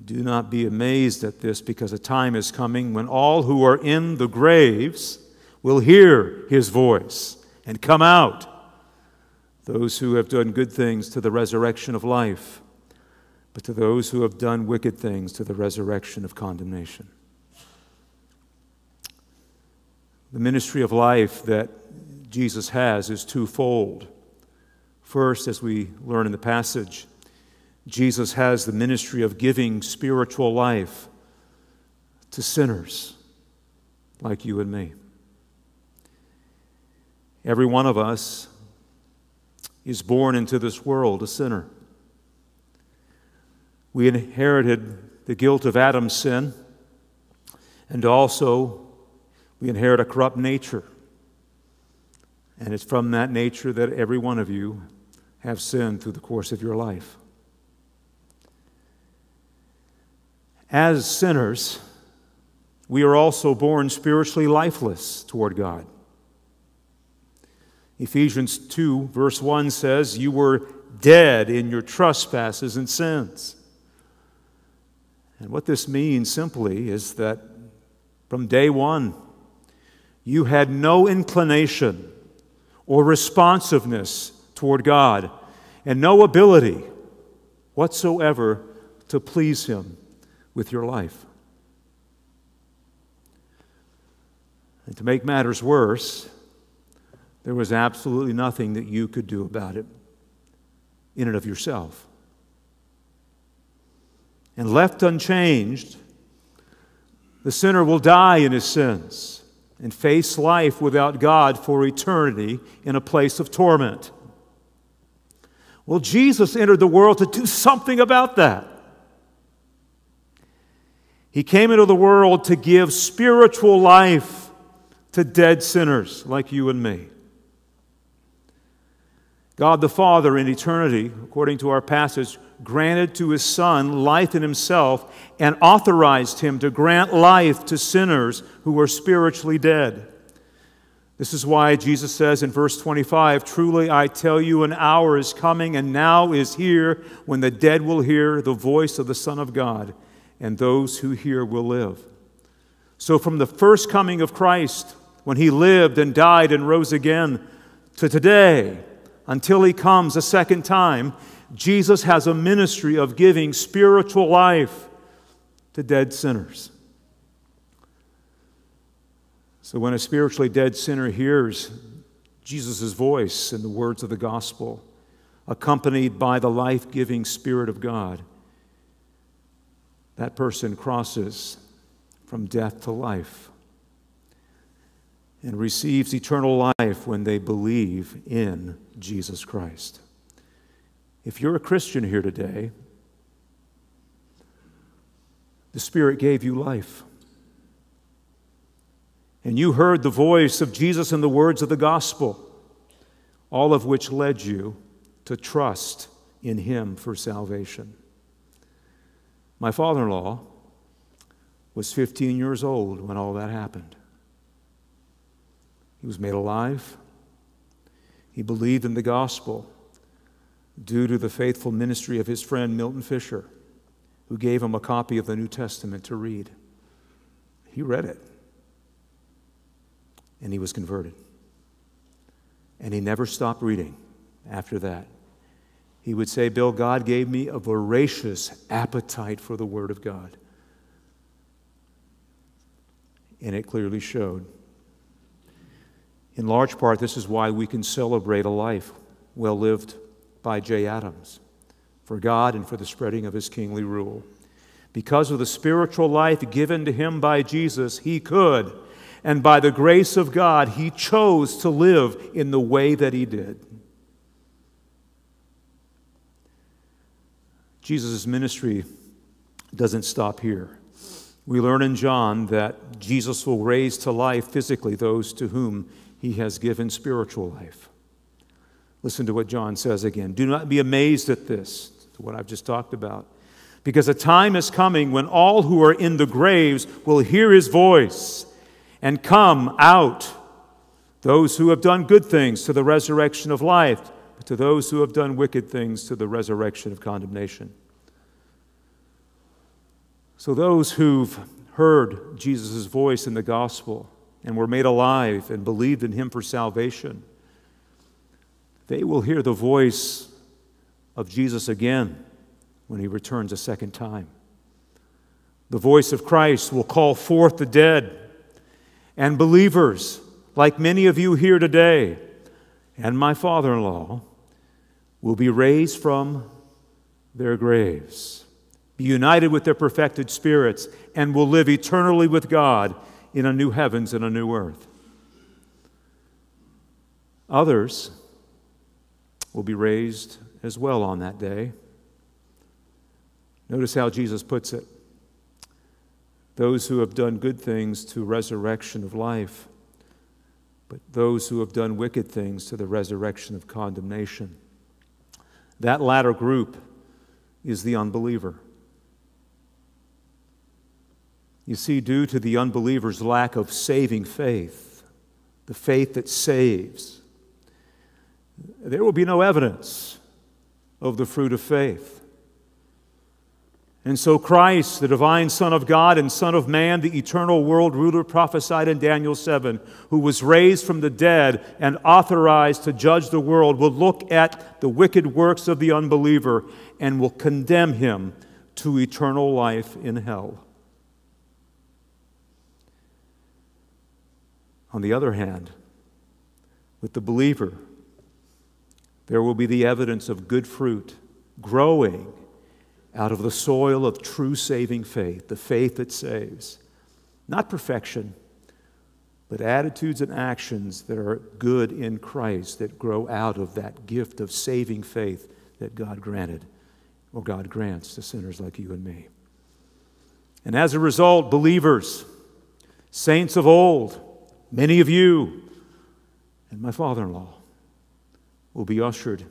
Do not be amazed at this because a time is coming when all who are in the graves will hear his voice and come out those who have done good things to the resurrection of life, but to those who have done wicked things to the resurrection of condemnation. The ministry of life that Jesus has is twofold. First, as we learn in the passage, Jesus has the ministry of giving spiritual life to sinners like you and me. Every one of us is born into this world a sinner. We inherited the guilt of Adam's sin, and also we inherit a corrupt nature. And it's from that nature that every one of you have sinned through the course of your life. As sinners, we are also born spiritually lifeless toward God. Ephesians 2, verse 1 says, You were dead in your trespasses and sins. And what this means simply is that from day one, you had no inclination or responsiveness toward God and no ability whatsoever to please Him with your life. And to make matters worse, there was absolutely nothing that you could do about it in and of yourself. And left unchanged, the sinner will die in his sins and face life without God for eternity in a place of torment. Well, Jesus entered the world to do something about that. He came into the world to give spiritual life to dead sinners like you and me. God the Father in eternity, according to our passage, granted to his Son life in himself and authorized him to grant life to sinners who were spiritually dead. This is why Jesus says in verse 25 Truly I tell you, an hour is coming and now is here when the dead will hear the voice of the Son of God, and those who hear will live. So, from the first coming of Christ, when he lived and died and rose again, to today, until he comes a second time, Jesus has a ministry of giving spiritual life to dead sinners. So when a spiritually dead sinner hears Jesus' voice and the words of the gospel, accompanied by the life giving Spirit of God, that person crosses from death to life and receives eternal life when they believe in Jesus Christ. If you're a Christian here today, the Spirit gave you life. And you heard the voice of Jesus and the words of the gospel, all of which led you to trust in Him for salvation. My father in law was 15 years old when all that happened. He was made alive. He believed in the gospel due to the faithful ministry of his friend Milton Fisher, who gave him a copy of the New Testament to read. He read it, and he was converted. And he never stopped reading after that. He would say, Bill, God gave me a voracious appetite for the Word of God. And it clearly showed. In large part, this is why we can celebrate a life well lived by Jay Adams for God and for the spreading of his kingly rule. Because of the spiritual life given to him by Jesus, he could, and by the grace of God, he chose to live in the way that he did. Jesus' ministry doesn't stop here. We learn in John that Jesus will raise to life physically those to whom he has given spiritual life. Listen to what John says again. Do not be amazed at this, what I've just talked about, because a time is coming when all who are in the graves will hear his voice and come out. Those who have done good things to the resurrection of life, but to those who have done wicked things to the resurrection of condemnation. So, those who've heard Jesus' voice in the gospel and were made alive and believed in him for salvation they will hear the voice of Jesus again when he returns a second time. The voice of Christ will call forth the dead and believers, like many of you here today, and my father in law, will be raised from their graves, be united with their perfected spirits, and will live eternally with God in a new heavens and a new earth. Others, will be raised as well on that day. Notice how Jesus puts it those who have done good things to resurrection of life, but those who have done wicked things to the resurrection of condemnation. That latter group is the unbeliever. You see, due to the unbeliever's lack of saving faith, the faith that saves, there will be no evidence of the fruit of faith. And so, Christ, the divine Son of God and Son of Man, the eternal world ruler prophesied in Daniel 7, who was raised from the dead and authorized to judge the world, will look at the wicked works of the unbeliever and will condemn him to eternal life in hell. On the other hand, with the believer, there will be the evidence of good fruit growing out of the soil of true saving faith, the faith that saves. Not perfection, but attitudes and actions that are good in Christ that grow out of that gift of saving faith that God granted or God grants to sinners like you and me. And as a result, believers, saints of old, many of you, and my father in law will be ushered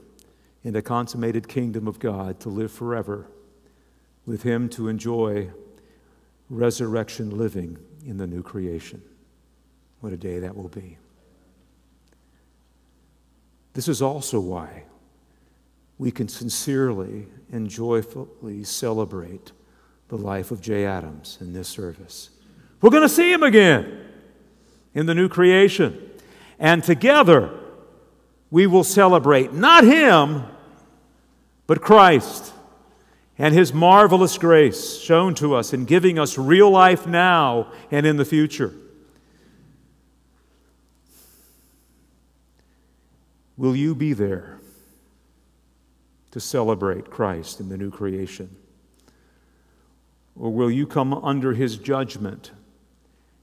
in the consummated kingdom of God to live forever with Him to enjoy resurrection living in the new creation. What a day that will be. This is also why we can sincerely and joyfully celebrate the life of Jay Adams in this service. We're going to see him again in the new creation. And together, we will celebrate not him, but Christ and his marvelous grace shown to us in giving us real life now and in the future. Will you be there to celebrate Christ in the new creation? Or will you come under his judgment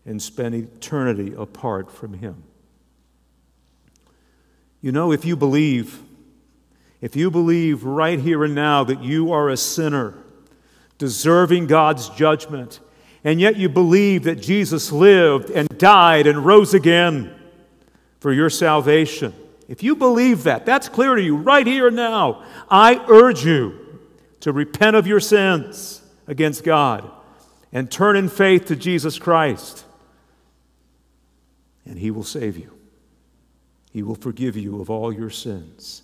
and spend eternity apart from him? You know, if you believe, if you believe right here and now that you are a sinner, deserving God's judgment, and yet you believe that Jesus lived and died and rose again for your salvation, if you believe that, that's clear to you right here and now. I urge you to repent of your sins against God and turn in faith to Jesus Christ, and He will save you. He will forgive you of all your sins.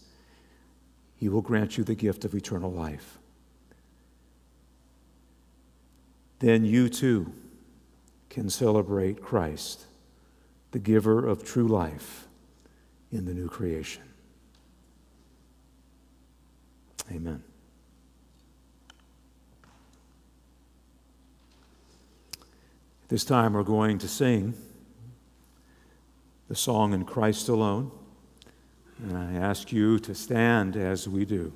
He will grant you the gift of eternal life. Then you too can celebrate Christ, the giver of true life in the new creation. Amen. This time we're going to sing the song in Christ alone. And I ask you to stand as we do.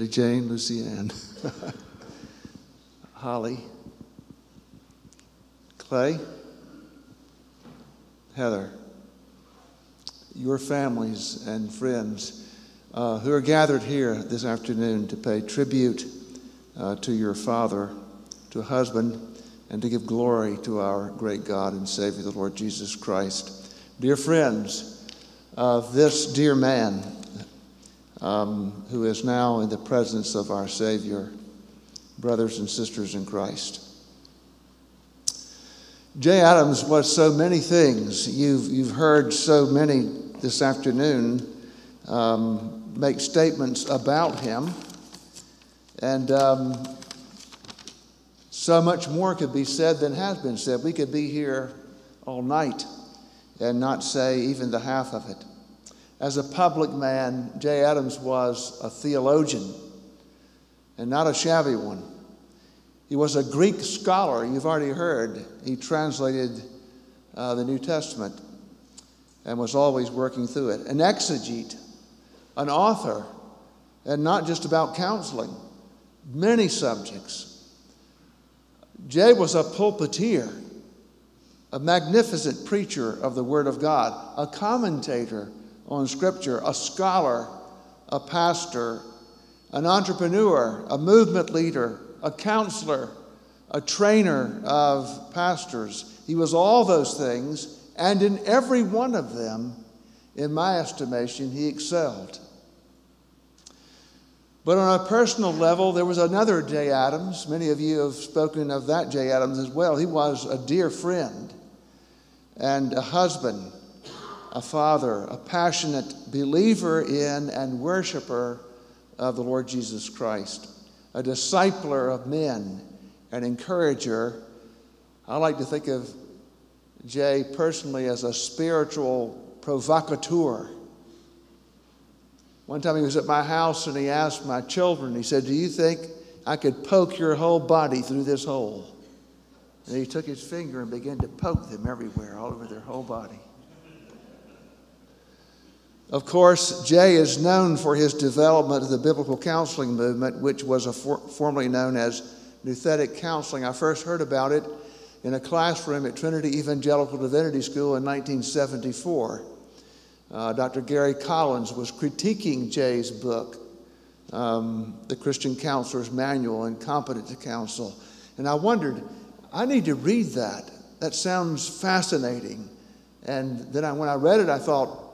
Betty Jane, Lucy Ann. Holly. Clay. Heather. Your families and friends uh, who are gathered here this afternoon to pay tribute uh, to your father, to husband, and to give glory to our great God and Savior, the Lord Jesus Christ. Dear friends, uh, this dear man um, who is now in the presence of our Savior, brothers and sisters in Christ. Jay Adams was so many things. You've, you've heard so many this afternoon um, make statements about him. And um, so much more could be said than has been said. We could be here all night and not say even the half of it. As a public man, Jay Adams was a theologian and not a shabby one. He was a Greek scholar, you've already heard. He translated uh, the New Testament and was always working through it. An exegete, an author, and not just about counseling, many subjects. Jay was a pulpiteer, a magnificent preacher of the Word of God, a commentator on Scripture, a scholar, a pastor, an entrepreneur, a movement leader, a counselor, a trainer of pastors. He was all those things, and in every one of them, in my estimation, he excelled. But on a personal level, there was another Jay Adams. Many of you have spoken of that Jay Adams as well. He was a dear friend and a husband, a father, a passionate believer in and worshiper of the Lord Jesus Christ, a discipler of men, an encourager. I like to think of Jay personally as a spiritual provocateur one time he was at my house and he asked my children, he said, Do you think I could poke your whole body through this hole? And he took his finger and began to poke them everywhere, all over their whole body. Of course, Jay is known for his development of the biblical counseling movement, which was for, formerly known as Nouthetic Counseling. I first heard about it in a classroom at Trinity Evangelical Divinity School in 1974. Uh, Dr. Gary Collins was critiquing Jay's book, um, The Christian Counselor's Manual and Competent to Counsel. And I wondered, I need to read that. That sounds fascinating. And then I, when I read it, I thought,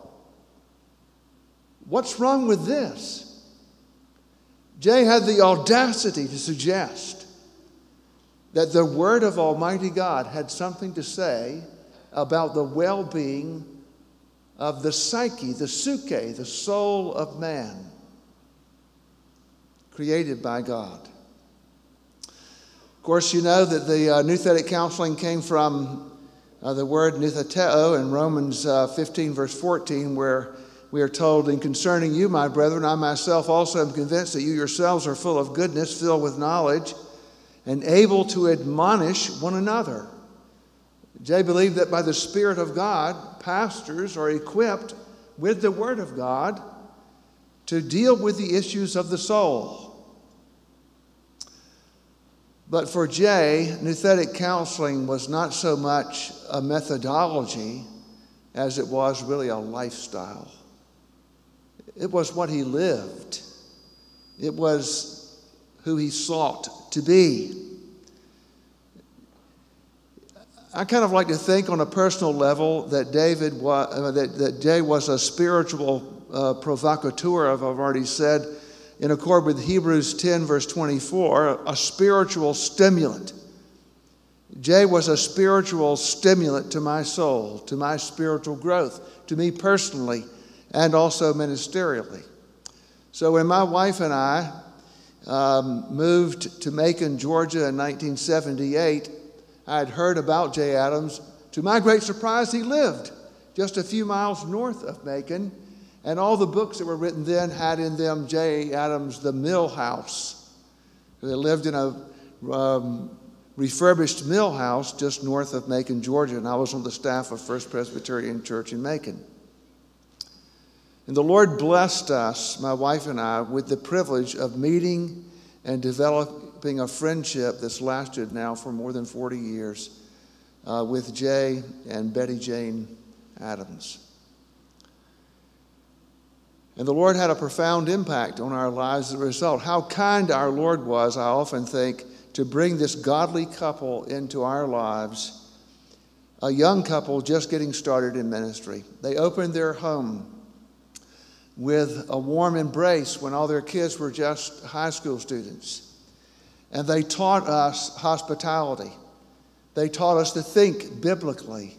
what's wrong with this? Jay had the audacity to suggest that the Word of Almighty God had something to say about the well being of the psyche, the suke, the soul of man, created by God. Of course, you know that the uh, nouthetic counseling came from uh, the word noutheteo in Romans uh, 15, verse 14, where we are told, In concerning you, my brethren, I myself also am convinced that you yourselves are full of goodness, filled with knowledge, and able to admonish one another. Jay believed that by the Spirit of God, pastors are equipped with the Word of God to deal with the issues of the soul. But for Jay, nouthetic counseling was not so much a methodology as it was really a lifestyle. It was what he lived, it was who he sought to be. I kind of like to think on a personal level that David was, uh, that, that Jay was a spiritual uh, provocateur, I've already said, in accord with Hebrews 10, verse 24, a spiritual stimulant. Jay was a spiritual stimulant to my soul, to my spiritual growth, to me personally, and also ministerially. So when my wife and I um, moved to Macon, Georgia in 1978, I had heard about Jay Adams. To my great surprise, he lived just a few miles north of Macon, and all the books that were written then had in them Jay Adams' The Mill House. They lived in a um, refurbished mill house just north of Macon, Georgia, and I was on the staff of First Presbyterian Church in Macon. And the Lord blessed us, my wife and I, with the privilege of meeting and developing a friendship that's lasted now for more than 40 years uh, with Jay and Betty Jane Adams. And the Lord had a profound impact on our lives as a result. How kind our Lord was, I often think, to bring this godly couple into our lives. A young couple just getting started in ministry. They opened their home with a warm embrace when all their kids were just high school students. And they taught us hospitality. They taught us to think biblically.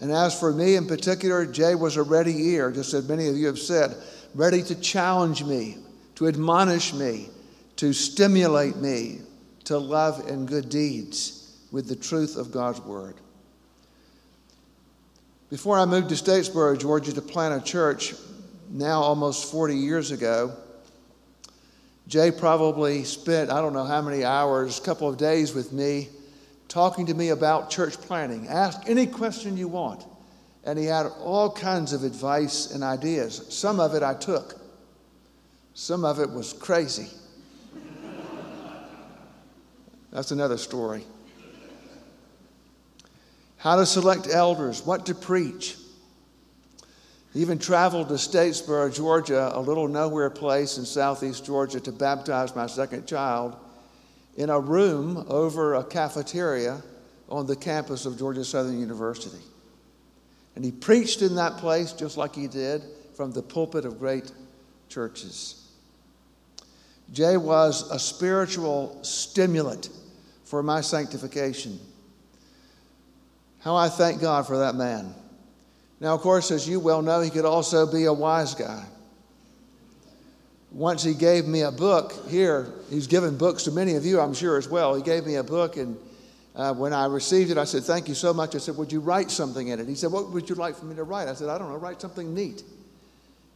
And as for me in particular, Jay was a ready ear, just as many of you have said, ready to challenge me, to admonish me, to stimulate me to love and good deeds with the truth of God's Word. Before I moved to Statesboro, Georgia, to plant a church, now almost 40 years ago, Jay probably spent, I don't know how many hours, a couple of days with me talking to me about church planning. Ask any question you want. And he had all kinds of advice and ideas. Some of it I took, some of it was crazy. That's another story. How to select elders, what to preach. Even traveled to Statesboro, Georgia, a little nowhere place in southeast Georgia, to baptize my second child in a room over a cafeteria on the campus of Georgia Southern University. And he preached in that place just like he did from the pulpit of great churches. Jay was a spiritual stimulant for my sanctification. How I thank God for that man. Now, of course, as you well know, he could also be a wise guy once he gave me a book here. He's given books to many of you, I'm sure, as well. He gave me a book, and uh, when I received it, I said, Thank you so much. I said, Would you write something in it? He said, What would you like for me to write? I said, I don't know, write something neat.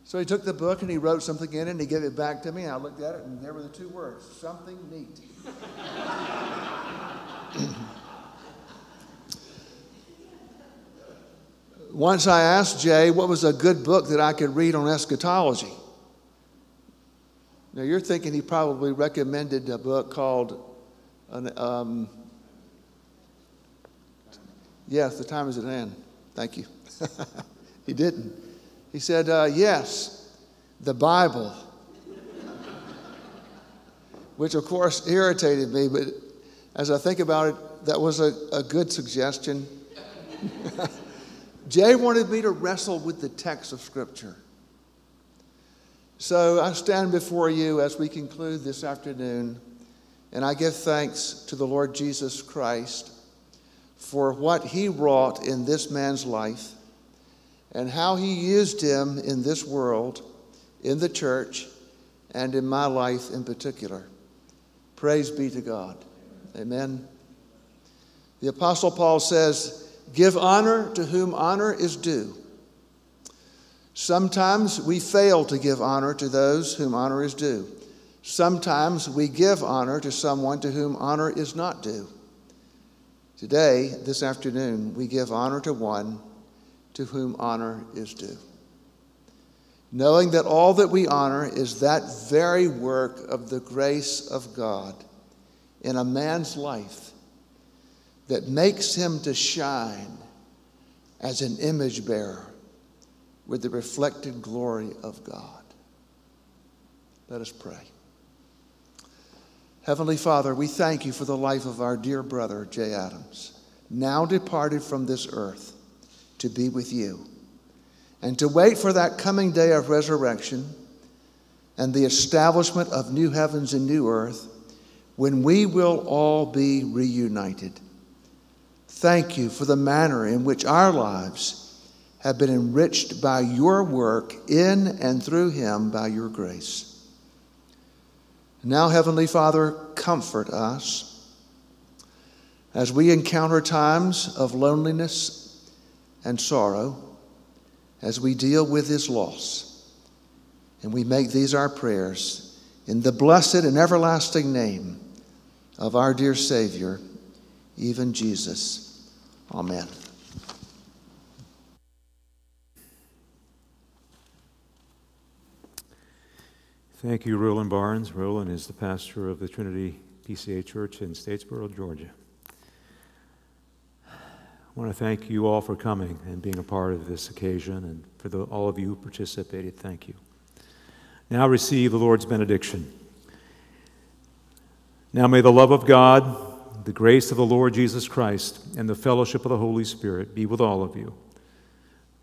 So he took the book and he wrote something in it and he gave it back to me. And I looked at it, and there were the two words something neat. Once I asked Jay what was a good book that I could read on eschatology. Now, you're thinking he probably recommended a book called, um, yes, the time is at hand. Thank you. he didn't. He said, uh, yes, the Bible. Which, of course, irritated me, but as I think about it, that was a, a good suggestion. Jay wanted me to wrestle with the text of Scripture. So I stand before you as we conclude this afternoon, and I give thanks to the Lord Jesus Christ for what he wrought in this man's life and how he used him in this world, in the church, and in my life in particular. Praise be to God. Amen. The Apostle Paul says, Give honor to whom honor is due Sometimes we fail to give honor to those whom honor is due. Sometimes we give honor to someone to whom honor is not due. Today, this afternoon, we give honor to one to whom honor is due. Knowing that all that we honor is that very work of the grace of God in a man's life that makes him to shine as an image bearer with the reflected glory of God. Let us pray. Heavenly Father, we thank you for the life of our dear brother, Jay Adams, now departed from this earth to be with you and to wait for that coming day of resurrection and the establishment of new heavens and new earth when we will all be reunited. Thank you for the manner in which our lives have been enriched by your work in and through him by your grace. Now, Heavenly Father, comfort us as we encounter times of loneliness and sorrow, as we deal with his loss. And we make these our prayers in the blessed and everlasting name of our dear Savior, even Jesus. Amen. Thank you, Roland Barnes. Roland is the pastor of the Trinity PCA Church in Statesboro, Georgia. I want to thank you all for coming and being a part of this occasion, and for the, all of you who participated, thank you. Now receive the Lord's benediction. Now may the love of God, the grace of the Lord Jesus Christ, and the fellowship of the Holy Spirit be with all of you,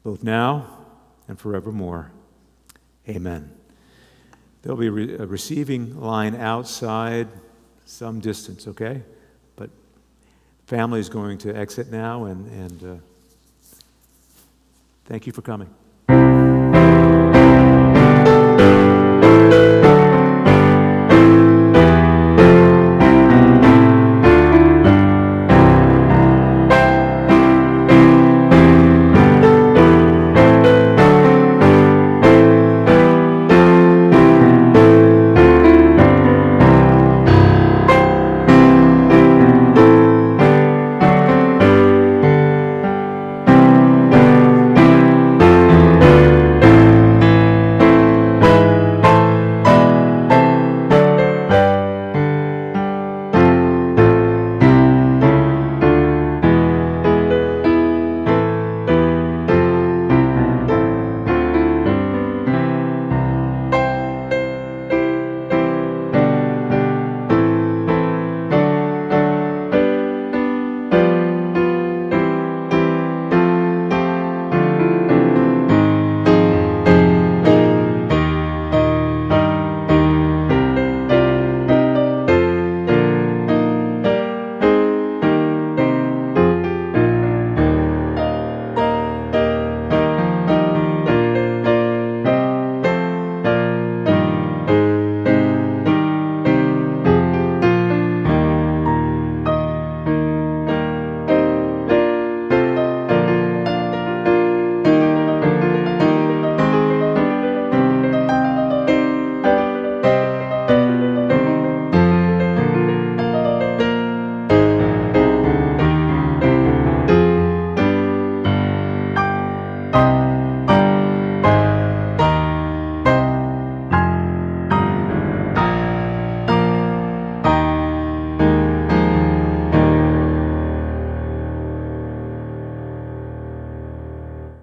both now and forevermore. Amen. There'll be a receiving line outside some distance, okay? But family is going to exit now, and, and uh, thank you for coming.